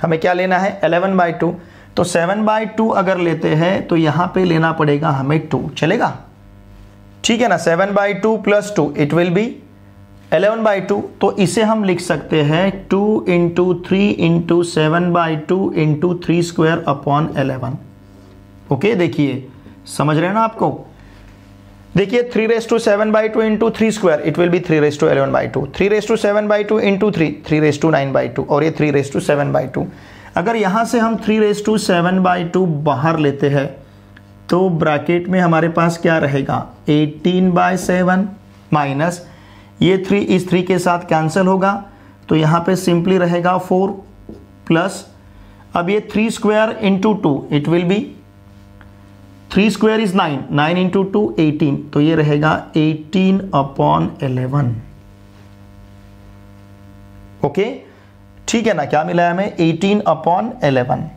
हमें क्या लेना है? एलेवन बाई टू तो सेवन बाई टू अगर लेते हैं तो यहाँ पे लेना पड़ेगा हमें टू चलेगा? ठीक है ना? Seven by two plus two it will be eleven by two तो इसे हम लिख सकते हैं two into three into seven by two into three square upon eleven okay देखिए, समझ रहे हैं ना आपको? देखिए three raise to seven by two into three square it will be three raise to eleven by two three raise to seven by two into three three raise to nine by two और ये three raise to seven by two अगर यहाँ से हम three raise to seven by two बाहर लेते हैं तो ब्रैकेट में हमारे पास क्या रहेगा? एटीन बाय सेवन माइनस ये थ्री इस थ्री के साथ कैंसिल होगा तो यहाँ पे सिंपली रहेगा फोर प्लस अब ये three square into two it will be three square is nine nine into two eighteen तो ये रहेगा एटीन अपॉन एलेवन ओके ठीक है ना? क्या मिला है हमें? 18 अपॉन एलेवन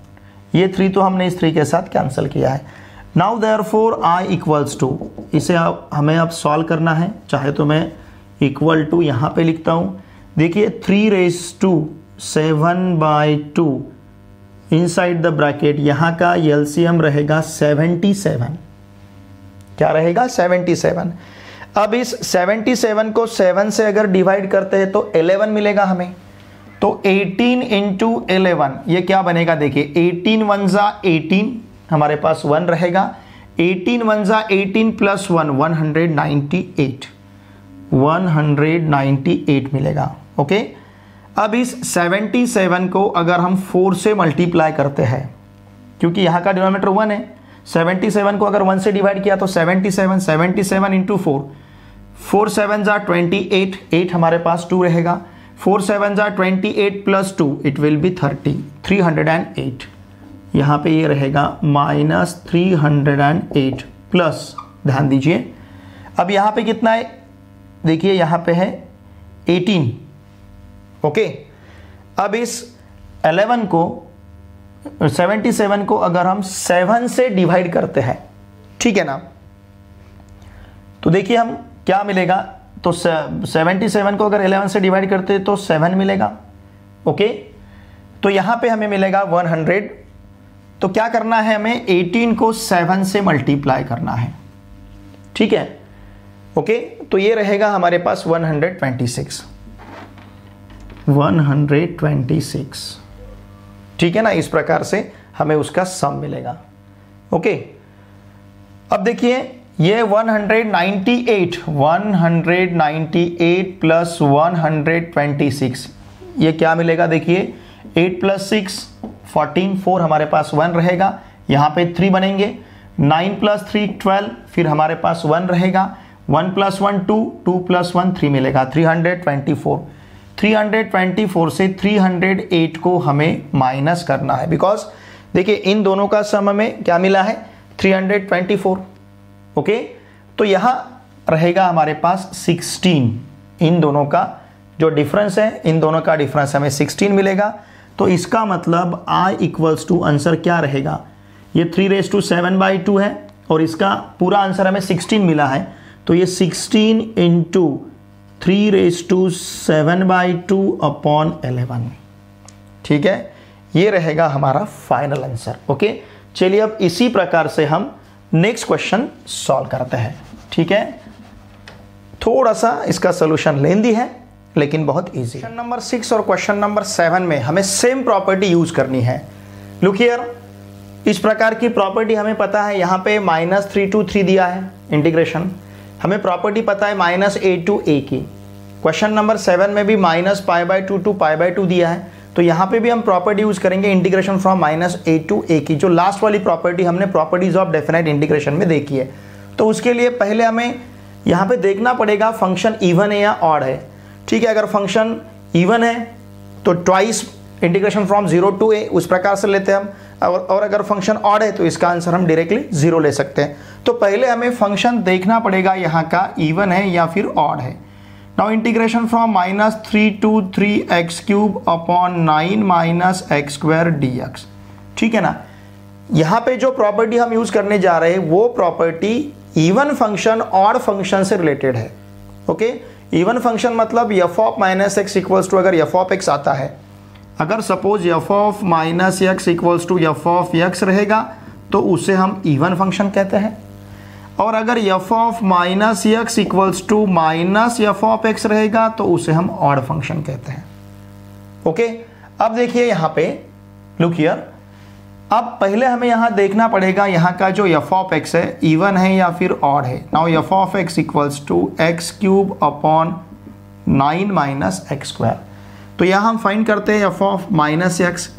ये थ्री तो हमने इस थ्री के साथ कैंसिल किया है। Now therefore I equals to इसे अब, हमें अब सॉल्व करना है। चाहे तो मैं इक्वल टू यहाँ पे लिखता हूँ। देखिए three raise to seven by two inside the bracket यहाँ का एलसीएम रहेगा सेवेंटी सेवन क्या रहेगा? सेवेंटी सेवन अब इस सेवेंटी सेवन को सेवन से अगर डिवाइड करते हैं तो एलेवन मिलेगा हमें। तो 18 इंटू एलेवन ये क्या बनेगा? देखिए 18 वन ज़ा एटीन हमारे पास वन रहेगा। 18 वन ज़ा eighteen plus one one hundred ninety eight one hundred ninety eight मिलेगा ओके अब इस 77 को अगर हम 4 से मल्टीप्लाई करते हैं, क्योंकि यहाँ का डिनोमीटर वन है 77 को अगर वन से डिवाइड किया तो 77 77 seven into four four seven jar twenty eight हमारे पास टू रहेगा। Four seven jar twenty eight plus two it will be thirty three hundred and eight यहाँ पे ये रहेगा minus three hundred and eight plus ध्यान दीजिए। अब यहाँ पे कितना है? देखिए यहाँ पे है एटीन ओके अब इस 11 को 77 को अगर हम सेवन से डिवाइड करते हैं, ठीक है ना? तो देखिए हम क्या मिलेगा? तो 77 को अगर 11 से डिवाइड करते तो 7 मिलेगा ओके तो यहाँ पे हमें मिलेगा 100 तो क्या करना है हमें? 18 को 7 से मल्टीप्लाई करना है, ठीक है? ओके तो ये रहेगा हमारे पास 126 126 ठीक है ना? इस प्रकार से हमें उसका सम मिलेगा ओके अब देखिए ये 198 198 प्लस 126 ये क्या मिलेगा देखिए? 8 प्लस सिक्स फोर्टीन फोर हमारे पास वन रहेगा, यहाँ पे थ्री बनेंगे। 9 प्लस थ्री ट्वेल्व फिर हमारे पास वन रहेगा। One plus one two two plus one three मिलेगा। 324 324 से 308 को हमें माइनस करना है। बिकॉज़ देखिए, इन दोनों का सम में क्या मिला है? 324 ओके? तो यहाँ रहेगा हमारे पास 16 इन दोनों का जो डिफरेंस है, इन दोनों का डिफरेंस हमें 16 मिलेगा। तो इसका मतलब i इक्वल्स टू आंसर क्या रहेगा? ये three raise to seven by two है और इसका पूरा आंसर हमें 16 मिला है। तो ये 16 into three raise to seven by two upon eleven ठीक है? ये रहेगा हमारा फाइनल आंसर ओके? चलिए अब इसी प्रकार से हम नेक्स्ट क्वेश्चन सॉल्व करते हैं। ठीक है? थोड़ा सा इसका सोल्यूशन लेंदी है, लेकिन बहुत इजी क्वेश्चन नंबर सिक्स और क्वेश्चन नंबर सेवन में हमें सेम प्रॉपर्टी यूज़ करनी है। लुक हियर इस प्रकार की प्रॉपर्टी हमें पता है, यहाँ पे माइनस थ्री टू थ्री दिया है इंटीग्रेशन हमें प्रॉपर्टी पता है माइनस ए टू ए की। क्वेश्चन नंबर सेवन में भी minus pi by two to pi by two दिया है। तो यहाँ पे भी हम प्रॉपर्टी यूज़ करेंगे integration from minus a to a की जो लास्ट वाली प्रॉपर्टी हमने प्रॉपर्टीज़ ऑफ़ डेफिनेट इंटीग्रेशन में देखी है। तो उसके लिए पहले हमें यहाँ पे देखना पड़ेगा फ़ंक्शन इवन है या ऑड है। ठीक है अगर फ़ंक्शन इवन है तो twice integration from zero to a उस प्रकार से लेते हैं हम। और, और अगर फ़ंक्शन ऑड है तो इसका आंसर हम डायरेक्टली ज़ीरो ले सकते हैं। तो पहले हमें फ़ंक्शन देखना पड़ेगा यहाँ का इवन है या फिर ऑड है। Now integration from minus three to three x cube upon nine minus x square d x ठीक है ना? यहाँ पे जो प्रॉपर्टी हम यूज़ करने जा रहे हैं, वो प्रॉपर्टी इवन फ़ंक्शन और फ़ंक्शन से रिलेटेड है। ओके इवन फ़ंक्शन मतलब f of minus x equals to अगर एफ़ ऑफ़ एक्स आता है, अगर suppose f of minus x equals to f of x रहेगा तो उसे हम इवन फ़ंक्शन कहते हैं। और अगर f of minus x equals to minus f of x रहेगा तो उसे हम ऑड फ़ंक्शन कहते हैं। ओके अब देखिए यहाँ पे लुक हियर अब पहले हमें यहाँ देखना पड़ेगा, यहाँ का जो एफ़ ऑफ़ एक्स है इवन है या फिर ऑड है। Now f of x equals to x cube upon nine minus x square तो यहाँ हम फाइंड करते हैं एफ़ ऑफ़ माइनस एक्स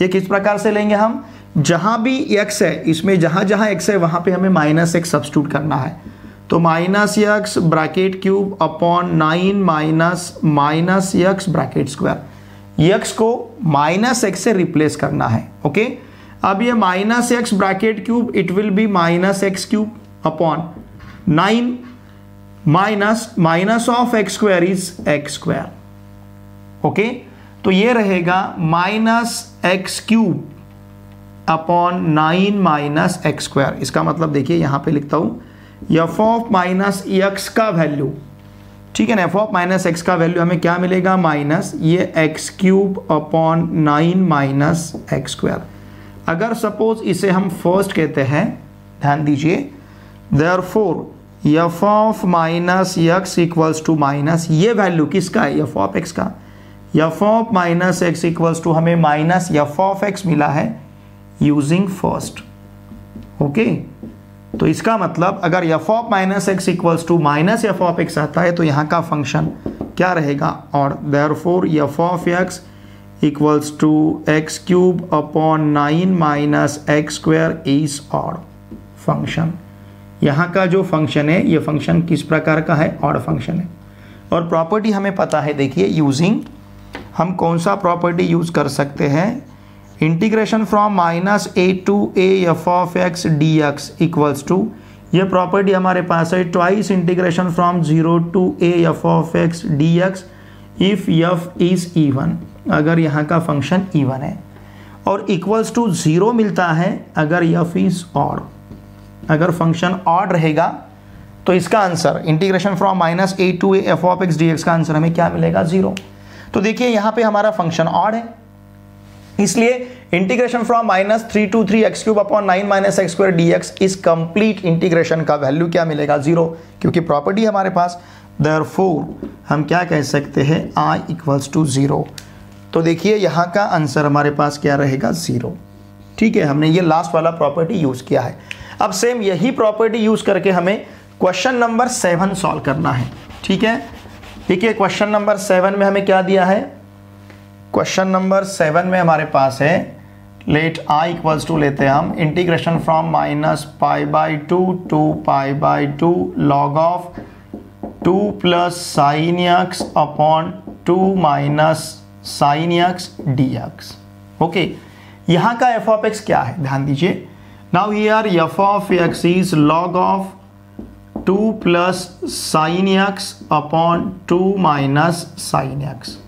ये किस प्रकार से लेंगे हम? जहाँ भी x है, इसमें जहाँ जहाँ x है, वहाँ पे हमें माइनस एक्स सब्सिट्यूट करना है। तो minus x bracket cube upon nine minus minus x bracket square x को माइनस एक्स से रिप्लेस करना है ओके अब ये minus x bracket cube it will be minus x cube upon nine minus minus of x square is x square okay तो ये रहेगा minus x cube upon nine minus x square. इसका मतलब देखिए, यहाँ पे लिखता हूँ एफ़ ऑफ़ माइनस एक्स का वैल्यू, ठीक है ना एफ़ ऑफ़ माइनस एक्स का वैल्यू हमें क्या मिलेगा? माइनस, ये x cube upon nine minus x square. अगर सपोज़ इसे हम फ़र्स्ट कहते हैं, ध्यान दीजिए therefore f of minus x equals to minus, ये वैल्यू किसका है? एफ़ ऑफ़ एक्स का। F of minus x equals to हमें माइनस एफ़ ऑफ़ एक्स मिला है यूजिंग फ़र्स्ट ओके तो इसका मतलब अगर f of minus x equals to minus f of x आता है तो यहाँ का फ़ंक्शन क्या रहेगा? और therefore f of x equals to x cube upon nine minus x square is odd function यहाँ का जो फ़ंक्शन है, ये फ़ंक्शन किस प्रकार का है? ऑड फ़ंक्शन है। और प्रॉपर्टी हमें पता है, देखिए यूजिंग हम कौन सा प्रॉपर्टी यूज़ कर सकते हैं? Integration from minus a to a f of x d x equals to ये प्रॉपर्टी हमारे पास है twice integration from zero to a f of x d x if f is even अगर यहाँ का फ़ंक्शन इवन है। और equals to zero मिलता है अगर एफ़ इज़ ऑड अगर फ़ंक्शन ऑड रहेगा तो इसका answer integration from minus a to a f of x d x का आंसर हमें क्या मिलेगा? ज़ीरो तो देखिए, यहाँ पे हमारा फ़ंक्शन ऑड है। इसलिए integration from minus three to three x cube upon nine minus x square d x इस कंप्लीट इंटीग्रेशन का वैल्यू क्या मिलेगा? ज़ीरो क्योंकि प्रॉपर्टी हमारे पास दर फोर हम क्या कह सकते हैं? आई इक्वल्स टू ज़ीरो तो देखिए, यहाँ का आंसर हमारे पास क्या रहेगा? ज़ीरो ठीक है, हमने ये लास्ट वाला प्रॉपर्टी यूज़ किया है। अब सेम यही प्रॉपर्टी यूज़ करके हमें क्वेश्चन नंबर सेवन सॉल्व करना है। ठीक है? देखिए क्वेश्चन नंबर सेवन में हमें क्या दिया है? क्वेश्चन नंबर सेवन में हमारे पास है। लेट आई इक्वल्स टू लेते हैं हम। Integration from minus pi by two to pi by two log of two plus sine x upon two minus sine x d x okay यहाँ का f of x क्या है? ध्यान दीजिए। Now here f of x is log of two plus sine x upon two minus sine x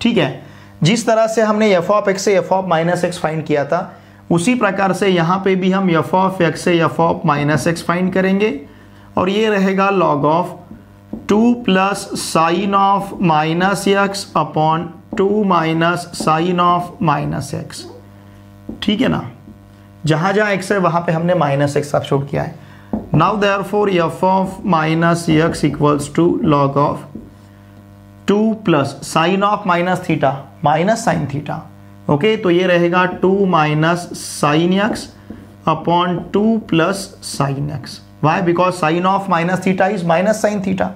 ठीक है? जिस तरह से हमने एफ़ ऑफ़ एक्स से f of minus x find किया था, उसी प्रकार से यहाँ पे भी हम एफ़ ऑफ़ एक्स से f of minus x find करेंगे। और ये रहेगा log of two plus sine of minus x upon two minus sine of minus x ठीक है ना? जहाँ जहाँ एक्स है, वहाँ पे हमने माइनस एक्स सब्सिट्यूट किया है। Now therefore f of minus x equals to log of 2 plus sin of minus theta minus sine theta. Okay तो ये रहेगा two minus sine x upon two plus sine x. Why because sine of minus theta is minus sine theta.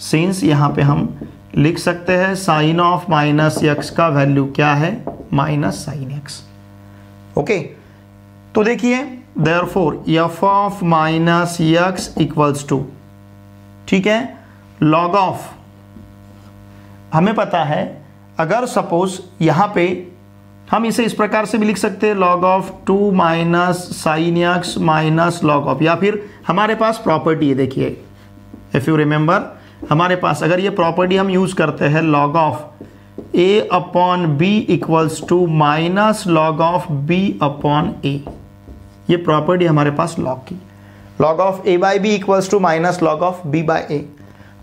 Since यहाँ पे हम लिख सकते हैं sine of minus x का वैल्यू क्या है? Minus sine x. ओके तो देखिए therefore f of minus x equals to ठीक है? लॉग ऑफ़ हमें पता है अगर सपोज़ यहाँ पे हम इसे इस प्रकार से भी लिख सकते हैं log of two minus sine x minus log of या फिर हमारे पास प्रॉपर्टी है, देखिए। इफ़ यू रिमेंबर हमारे पास अगर ये प्रॉपर्टी हम यूज़ करते हैं log of a upon b equals to minus log of b upon a ये प्रॉपर्टी हमारे पास लॉग की। Log of a by b equals to minus log of b by a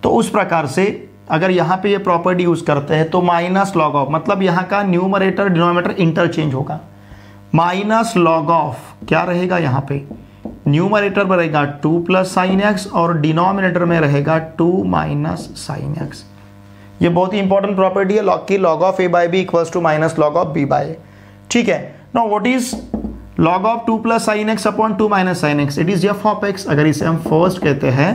तो उस प्रकार से अगर यहाँ पे ये प्रॉपर्टी यूज़ करते हैं तो माइनस लॉग ऑफ़ मतलब यहाँ का न्यूमरेटर डिनोमीटर इंटरचेंज होगा। माइनस लॉग ऑफ़ क्या रहेगा यहाँ पे? न्यूमरेटर में रहेगा टू प्लस साइन एक्स और डिनोमिनेटर में रहेगा टू माइनस साइन एक्स ये बहुत ही इंपॉर्टेंट प्रॉपर्टी है लॉग की log of a by b equals to minus log of b by ठीक है? No what is log of two plus sine x upon two minus sine x it is f of x अगर इसे हम first कहते हैं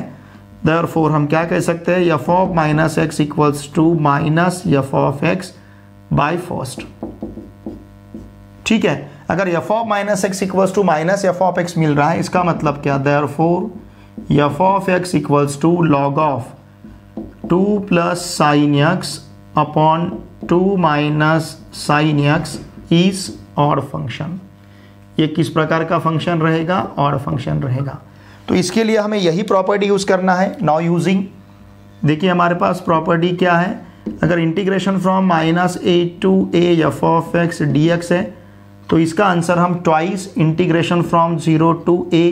दर four हम क्या कह सकते हैं? F of minus x equals to minus f of x by first ठीक है? अगर f of minus x equals to minus f of x मिल रहा है, इसका मतलब क्या? Therefore f of x equals to log of two plus sine x upon two minus sine x is odd function ये किस प्रकार का फ़ंक्शन रहेगा? और फ़ंक्शन रहेगा। तो इसके लिए हमें यही प्रॉपर्टी यूज़ करना है नाउ यूजिंग देखिए हमारे पास प्रॉपर्टी क्या है? अगर integration from minus a to a f of x d x है तो इसका आंसर हम twice integration from zero to a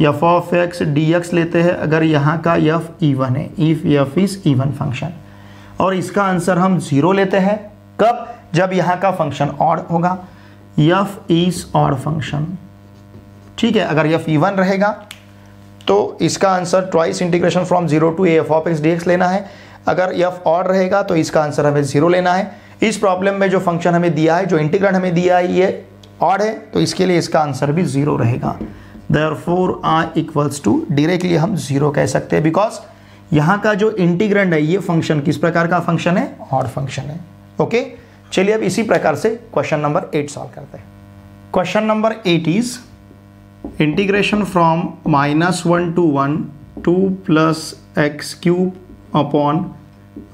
f of x d x लेते हैं। अगर यहाँ का एफ़ ईवन है if f is even function और इसका आंसर हम ज़ीरो लेते हैं। कब? जब यहाँ का फ़ंक्शन ऑड होगा। यफ इज़ ऑड फ़ंक्शन ठीक है, अगर यफ इवन रहेगा तो इसका answer twice integration from zero to f of x d x लेना है। अगर यफ ऑड रहेगा तो इसका आंसर हमें ज़ीरो लेना है। इस प्रॉब्लम में जो फ़ंक्शन हमें दिया है, जो इंटीग्रेंट हमें दिया है, ये ऑड है तो इसके लिए इसका आंसर भी ज़ीरो रहेगा। Therefore are equals to directly हम ज़ीरो कह सकते हैं बिकॉज़ यहाँ का जो इंटीग्रेंड है, ये फ़ंक्शन किस प्रकार का फ़ंक्शन है? ऑड फ़ंक्शन है। ओके चलिए अब इसी प्रकार से क्वेश्चन नंबर एट सॉल्व करते हैं। Question number eight is integration from minus one to one two plus x cube upon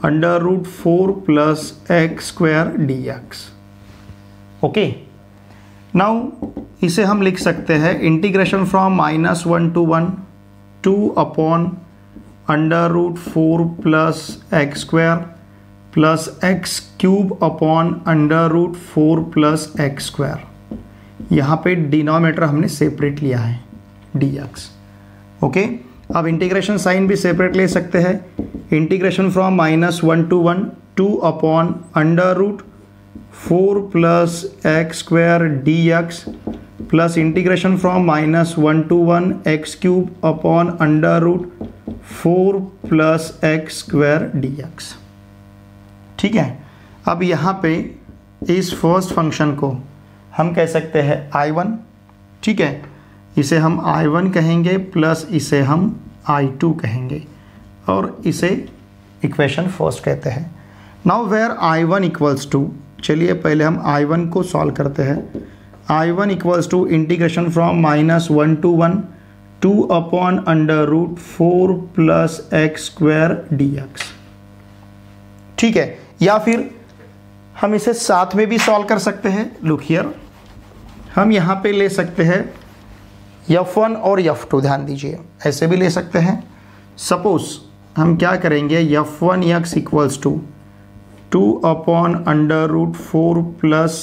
under root four plus x square d x okay now इसे हम लिख सकते हैं integration from minus one to one two upon under root four plus x square plus x cube upon under root four plus x square यहाँ पे denominator हमने separate लिया है डी एक्स ओके अब इंटीग्रेशन साइन भी separate ले सकते हैं। Integration from minus one to one two upon under root four plus x square d x plus integration from minus one to one x cube upon under root four plus x square d x ठीक है? अब यहाँ पे इस first function को हम कह सकते हैं आई वन ठीक है? इसे हम आई वन कहेंगे प्लस इसे हम आई टू कहेंगे। और इसे इक्वेशन फ़र्स्ट कहते हैं। Now where I one equals to चलिए, पहले हम आई वन को सॉल्व करते हैं। I one equals to integration from minus one to one two upon under root four plus x square d x ठीक है? या फिर हम इसे साथ में भी सॉल्व कर सकते हैं। लुक हियर हम यहाँ पे ले सकते हैं यफ वन और यफ टू ध्यान दीजिए। ऐसे भी ले सकते हैं। सपोज़ हम क्या करेंगे? F one x equals to two upon under root four plus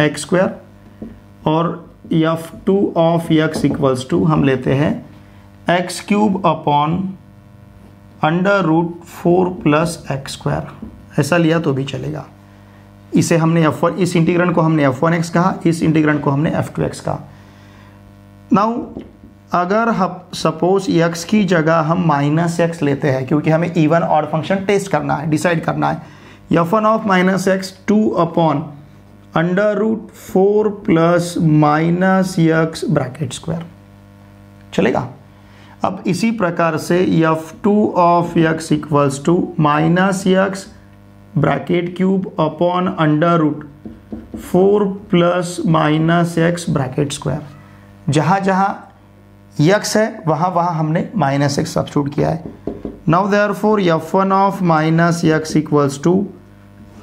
x square और f two of x equals to हम लेते हैं। X cube upon under root four plus x square ऐसा लिया तो भी चलेगा। इसे हमने एफ़ वन इस इंटीग्रेंट को हमने एफ़ वन एक्स कहा, इस इंटीग्रेंट को हमने एफ़ टू एक्स कहा। नाउ अगर हम सपोज़ एक्स की जगह हम माइनस एक्स लेते हैं, क्योंकि हमें इवन और फ़ंक्शन टेस्ट करना है डिसाइड करना है। F one of minus x two upon under root four plus minus x bracket square चलेगा? अब इसी प्रकार से f two of x equals to minus x bracket cube upon under root four plus minus x bracket square. जहाँ जहाँ x है, वहाँ वहाँ हमने माइनस एक्स सब्सिट्यूट किया है। Now therefore f one of minus x equals to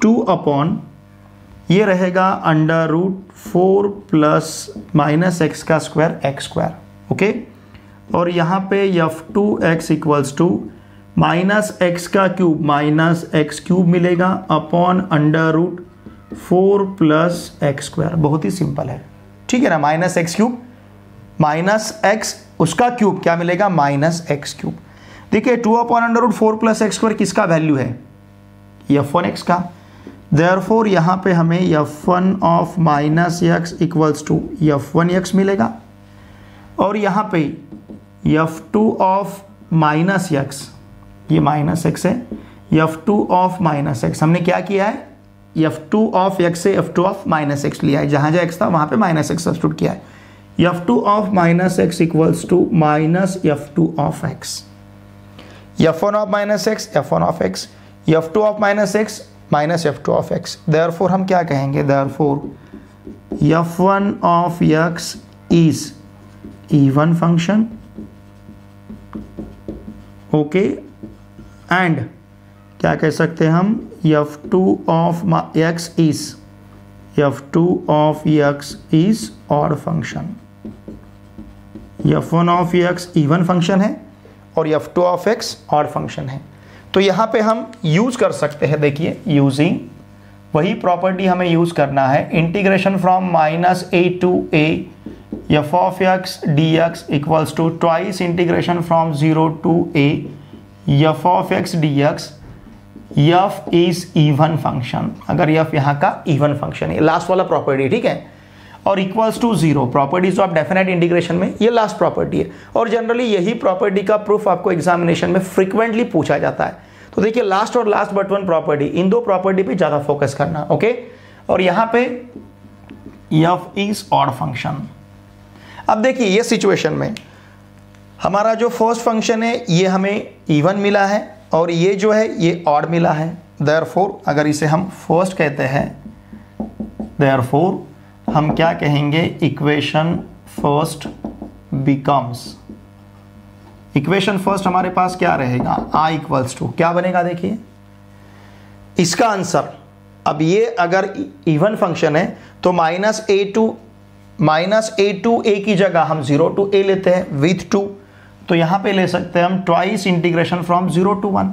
two upon, ये रहेगा under root four plus minus x का स्क्वायर, एक्स स्क्वायर, ओके? और यहाँ पे f two x equals to minus x का cube, minus x cube मिलेगा upon under root four plus x square. बहुत ही सिंपल है। ठीक है ना? Minus x cube, minus x, उसका क्यूब क्या मिलेगा? Minus x cube. देखिए, two upon under root four plus x square किसका वैल्यू है? एफ़ वन एक्स का। देयर फोर यहाँ पे हमें f one of minus x equals to f one x मिलेगा। और यहाँ पे f two of minus x ये माइनस एक्स है f two of minus x. हमने क्या किया है? एफ़ टू ऑफ़ एक्स से f two of minus x लिया है। जहाँ जहाँ एक्स था, वहाँ पे माइनस एक्स सब्सिट्यूट किया है। F two of minus x equals to minus f two of x f one of minus x f one of x f two of minus x, minus f two of x therefore हम क्या कहेंगे? Therefore f one of x is even function okay and क्या कह सकते हैं हम? F two of x is f two of x is odd function f one of x even function है और f two of x odd function है। तो यहाँ पे हम यूज़ कर सकते हैं, देखिए यूजिंग वही प्रॉपर्टी हमें यूज़ करना है। Integration from minus a to a f of x d x equals to twice integration from zero to a f of x d x f is even function अगर f यहाँ का even function है। Last वाला property ठीक है? और equals to zero properties of definite integration में, ये लास्ट प्रॉपर्टी है। और जनरली यही प्रॉपर्टी का प्रूफ आपको एग्जामिनेशन में फ्रिक्वेंटली पूछा जाता है। तो देखिए लास्ट और लास्ट बट वन प्रॉपर्टी इन दो प्रॉपर्टी पे ज़्यादा फोकस करना ओके और यहाँ पे एफ़ इज़ ऑड फ़ंक्शन अब देखिए, ये सिचुएशन में हमारा जो फ़र्स्ट फ़ंक्शन है, ये हमें इवन मिला है और ये जो है, ये ऑड मिला है। देयर अगर इसे हम फ़र्स्ट कहते हैं देयर हम क्या कहेंगे? Equation first becomes equation first हमारे पास क्या रहेगा? आई इक्वल्स टू क्या बनेगा देखिए? इसका आंसर अब ये अगर इवन फ़ंक्शन है तो minus a to minus a to a की जगह हम ज़ीरो टू ए लेते हैं विथ टू तो यहाँ पे ले सकते हैं हम twice integration from zero to one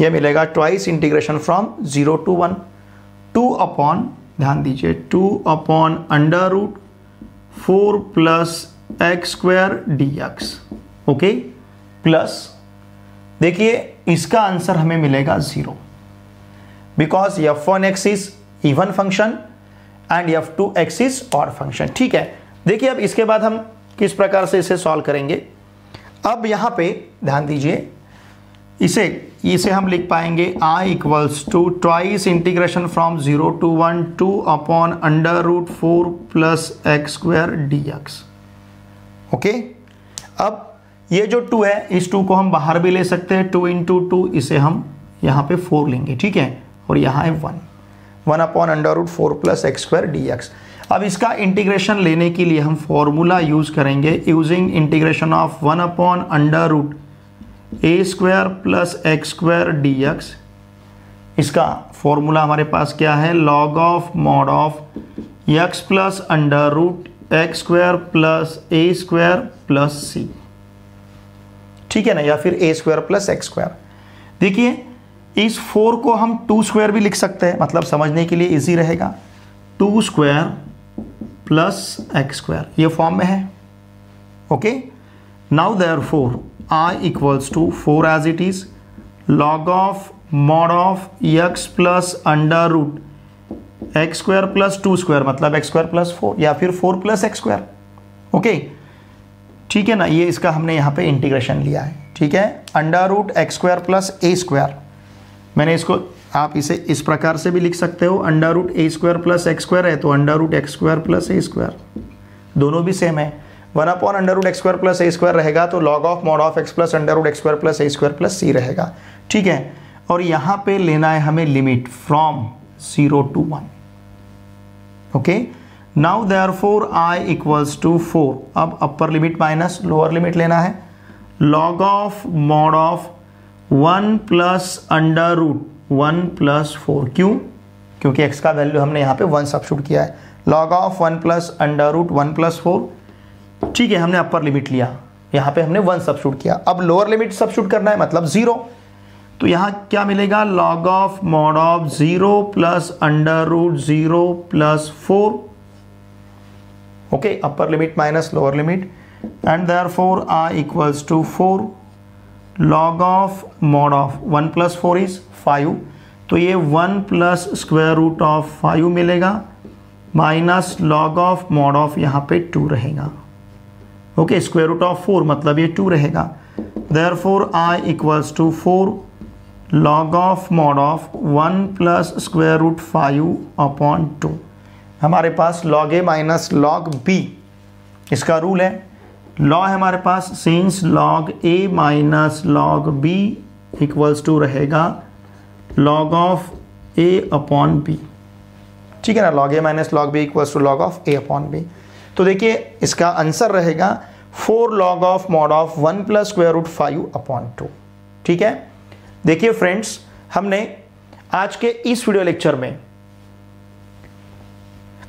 ये मिलेगा twice integration from zero to one two upon ध्यान दीजिए two upon under root four plus x square d x okay plus देखिए, इसका आंसर हमें मिलेगा zero because f one x is even function and f two x is odd function ठीक है? देखिए, अब इसके बाद हम किस प्रकार से इसे सॉल्व करेंगे? अब यहाँ पे ध्यान दीजिए, इसे इसे हम लिख पाएँगे I equals to twice integration from zero to one two upon under root four plus x square d x okay अब ये जो टू है, इस टू को हम बाहर भी ले सकते हैं टू इंटू टू इसे हम यहाँ पे फोर लेंगे, ठीक है? और यहाँ है one one upon under root four plus x square d x अब इसका इंटीग्रेशन लेने के लिए हम फॉर्मूला यूज़ करेंगे using integration of one upon under root a square plus x square d x इसका फॉर्मूला हमारे पास क्या है? Log of mod of x plus under root x square plus a square plus c ठीक है ना? या फिर a square plus x square देखिए, इस फोर को हम टू स्क्वायर भी लिख सकते हैं। मतलब समझने के लिए इजी रहेगा। Two square plus x square ये फॉर्म में है। Okay now therefore I equals to four as it is log of mod of x plus under root x square plus two square मतलब एक्स स्क्वायर प्लस फोर या फिर four plus x square okay ठीक है ना? ये इसका हमने यहाँ पे इंटीग्रेशन लिया है। ठीक है? Under root x square plus a square मैंने इसको आप इसे इस प्रकार से भी लिख सकते हो under root a square plus x square है तो under root x square plus a square. दोनों भी सेम है। One upon under root x square plus a square रहेगा तो log of mod of x plus under root x square plus a square plus c रहेगा। ठीक है? और यहाँ पे लेना है हमें limit from zero to one okay now therefore I equals to four अब upper limit minus lower limit लेना है। Log of mod of one plus under root one plus four क्यों, क्योंकि एक्स का वैल्यू हमने यहाँ पे वन सब्सिट्यूट किया है। Log of one plus under root one plus four ठीक है, हमने अपर लिमिट लिया। यहाँ पे हमने वन सब्सिट्यूट किया। अब लोअर लिमिट सब्सिट्यूट करना है मतलब ज़ीरो तो यहाँ क्या मिलेगा? Log of mod of zero plus under root zero plus four okay, upper limit minus lower limit and therefore are equals to 4 log of mod of 1 plus 4 is 5 तो ये 1 plus square root of 5 मिलेगा minus log of mod of यहाँ पे 2 रहेगा। Okay square root of 4 मतलब ये 2 रहेगा। Therefore I equals to four log of mod of 1 plus square root 5 upon 2 हमारे पास log a minus log b इसका rule है। लॉ है हमारे पास since log a minus log b equals to रहेगा log of a upon b ठीक है ना? Log a minus log b equals to log of a upon b तो देखिए, इसका आंसर रहेगा four log of mod of one plus square root five upon two ठीक है? देखिए फ्रेंड्स हमने आज के इस वीडियो लेक्चर में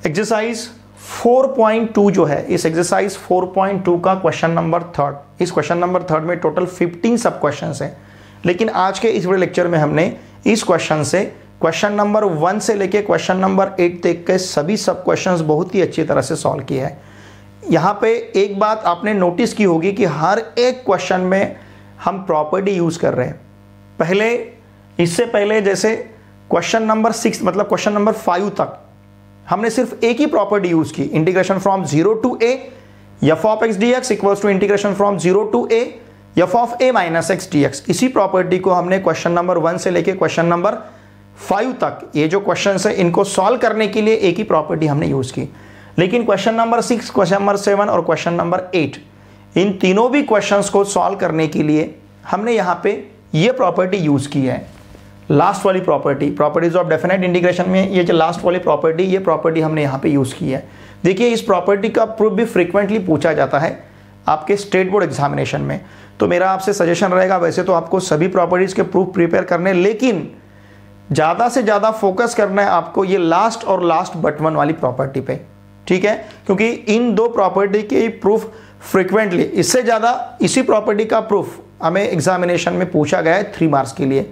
एक्सरसाइज 4.2 जो है, इस एक्सरसाइज 4.2 का क्वेश्चन नंबर थर्ड इस क्वेश्चन नंबर थर्ड में टोटल 15 सब क्वेश्चन हैं। लेकिन आज के इस वीडियो लेक्चर में हमने इस क्वेश्चन से क्वेश्चन नंबर वन से लेके क्वेश्चन नंबर एट तक के सभी सब क्वेश्चन बहुत ही अच्छी तरह से सॉल्व किए हैं। यहाँ पे एक बात आपने नोटिस की होगी कि हर एक क्वेश्चन में हम प्रॉपर्टी यूज़ कर रहे हैं। पहले, इससे पहले जैसे क्वेश्चन नंबर सिक्स मतलब क्वेश्चन नंबर फाइव तक हमने सिर्फ़ एक ही प्रॉपर्टी यूज़ की integration from zero to a f of x d x equals to integration from zero to a f of a minus x d x इसी property को हमने क्वेश्चन नंबर वन से लेके क्वेश्चन नंबर फाइव तक, ये जो question है, इनको सॉल्व करने के लिए एक ही प्रॉपर्टी हमने यूज़ की। लेकिन question number six question number seven और क्वेश्चन नंबर एट इन तीनों भी क्वेश्चंस को सॉल्व करने के लिए हमने यहाँ पे ये प्रॉपर्टी यूज़ की है। लास्ट वाली property properties of definite integration में ये जो लास्ट वाली प्रॉपर्टी ये प्रॉपर्टी हमने यहाँ पे यूज़ की है। देखिए, इस प्रॉपर्टी का प्रूफ भी फ्रिक्वेंटली पूछा जाता है आपके स्टेट बोर्ड एग्जामिनेशन में। तो मेरा आपसे सजेशन रहेगा, वैसे तो आपको सभी प्रॉपर्टीज़ के प्रूफ प्रिपेयर करने, लेकिन ज़्यादा से ज़्यादा फोकस करना है आपको ये लास्ट और लास्ट बटवन वाली प्रॉपर्टी पे। ठीक है? क्योंकि इन दो प्रॉपर्टी के प्रूफ फ्रिक्वेंटली इससे ज़्यादा इसी प्रॉपर्टी का प्रूफ हमें एग्जामिनेशन में पूछा गया है थ्री मार्क्स के लिए।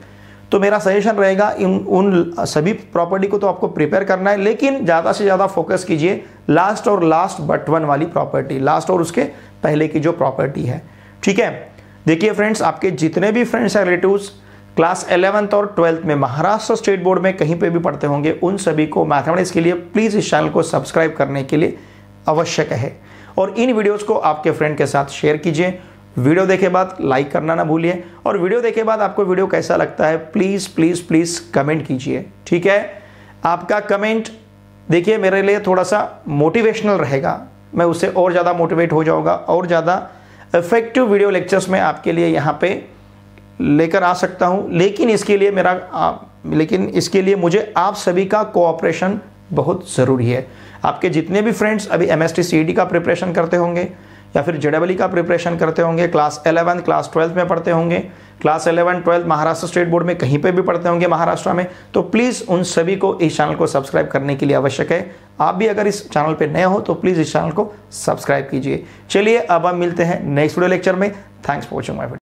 तो मेरा सजेशन रहेगा इन, उन सभी प्रॉपर्टी को तो आपको प्रिपेयर करना है, लेकिन ज़्यादा से ज़्यादा फोकस कीजिए लास्ट और लास्ट बट वन वाली प्रॉपर्टी लास्ट और उसके पहले की जो प्रॉपर्टी है। ठीक है? देखिए फ्रेंड्स आपके जितने भी फ्रेंड्स हैं रिलेटिव्स क्लास एलेवंथ और ट्वेल्थ में महाराष्ट्र स्टेट बोर्ड में कहीं पे भी पढ़ते होंगे, उन सभी को मैथमेटिक्स के लिए प्लीज़ इस चैनल को सब्सक्राइब करने के लिए आवश्यक है और इन वीडियोज़ को आपके फ्रेंड के साथ शेयर कीजिए। वीडियो देखे बाद लाइक करना ना भूलिए। और वीडियो देखे बाद आपको वीडियो कैसा लगता है प्लीज़ प्लीज़ प्लीज़ कमेंट कीजिए। ठीक है? आपका कमेंट देखिए मेरे लिए थोड़ा सा मोटिवेशनल रहेगा। मैं उससे और ज़्यादा मोटिवेट हो जाऊँगा और ज़्यादा इफ़ेक्टिव वीडियो लेक्चर्स में आपके लिए यहाँ पे लेकर आ सकता हूँ। लेकिन इसके लिए मेरा आ, लेकिन इसके लिए मुझे आप सभी का कोऑपरेशन बहुत ज़रूरी है। आपके जितने भी फ्रेंड्स अभी एम एस का प्रिपरेशन करते होंगे या फिर जेडबली का प्रिपरेशन करते होंगे क्लास एलेवन क्लास ट्वेल्थ में पढ़ते होंगे class eleven twelfth Maharashtra state board में कहीं पे भी पढ़ते होंगे महाराष्ट्र में तो प्लीज़ उन सभी को इस चैनल को सब्सक्राइब करने के लिए आवश्यक है। आप भी अगर इस चैनल पर नए हो तो प्लीज़ इस चैनल को सब्सक्राइब कीजिए। चलिए, अब हम मिलते हैं नेक्स्ट वीडियो लेक्चर में। Thanks for watching my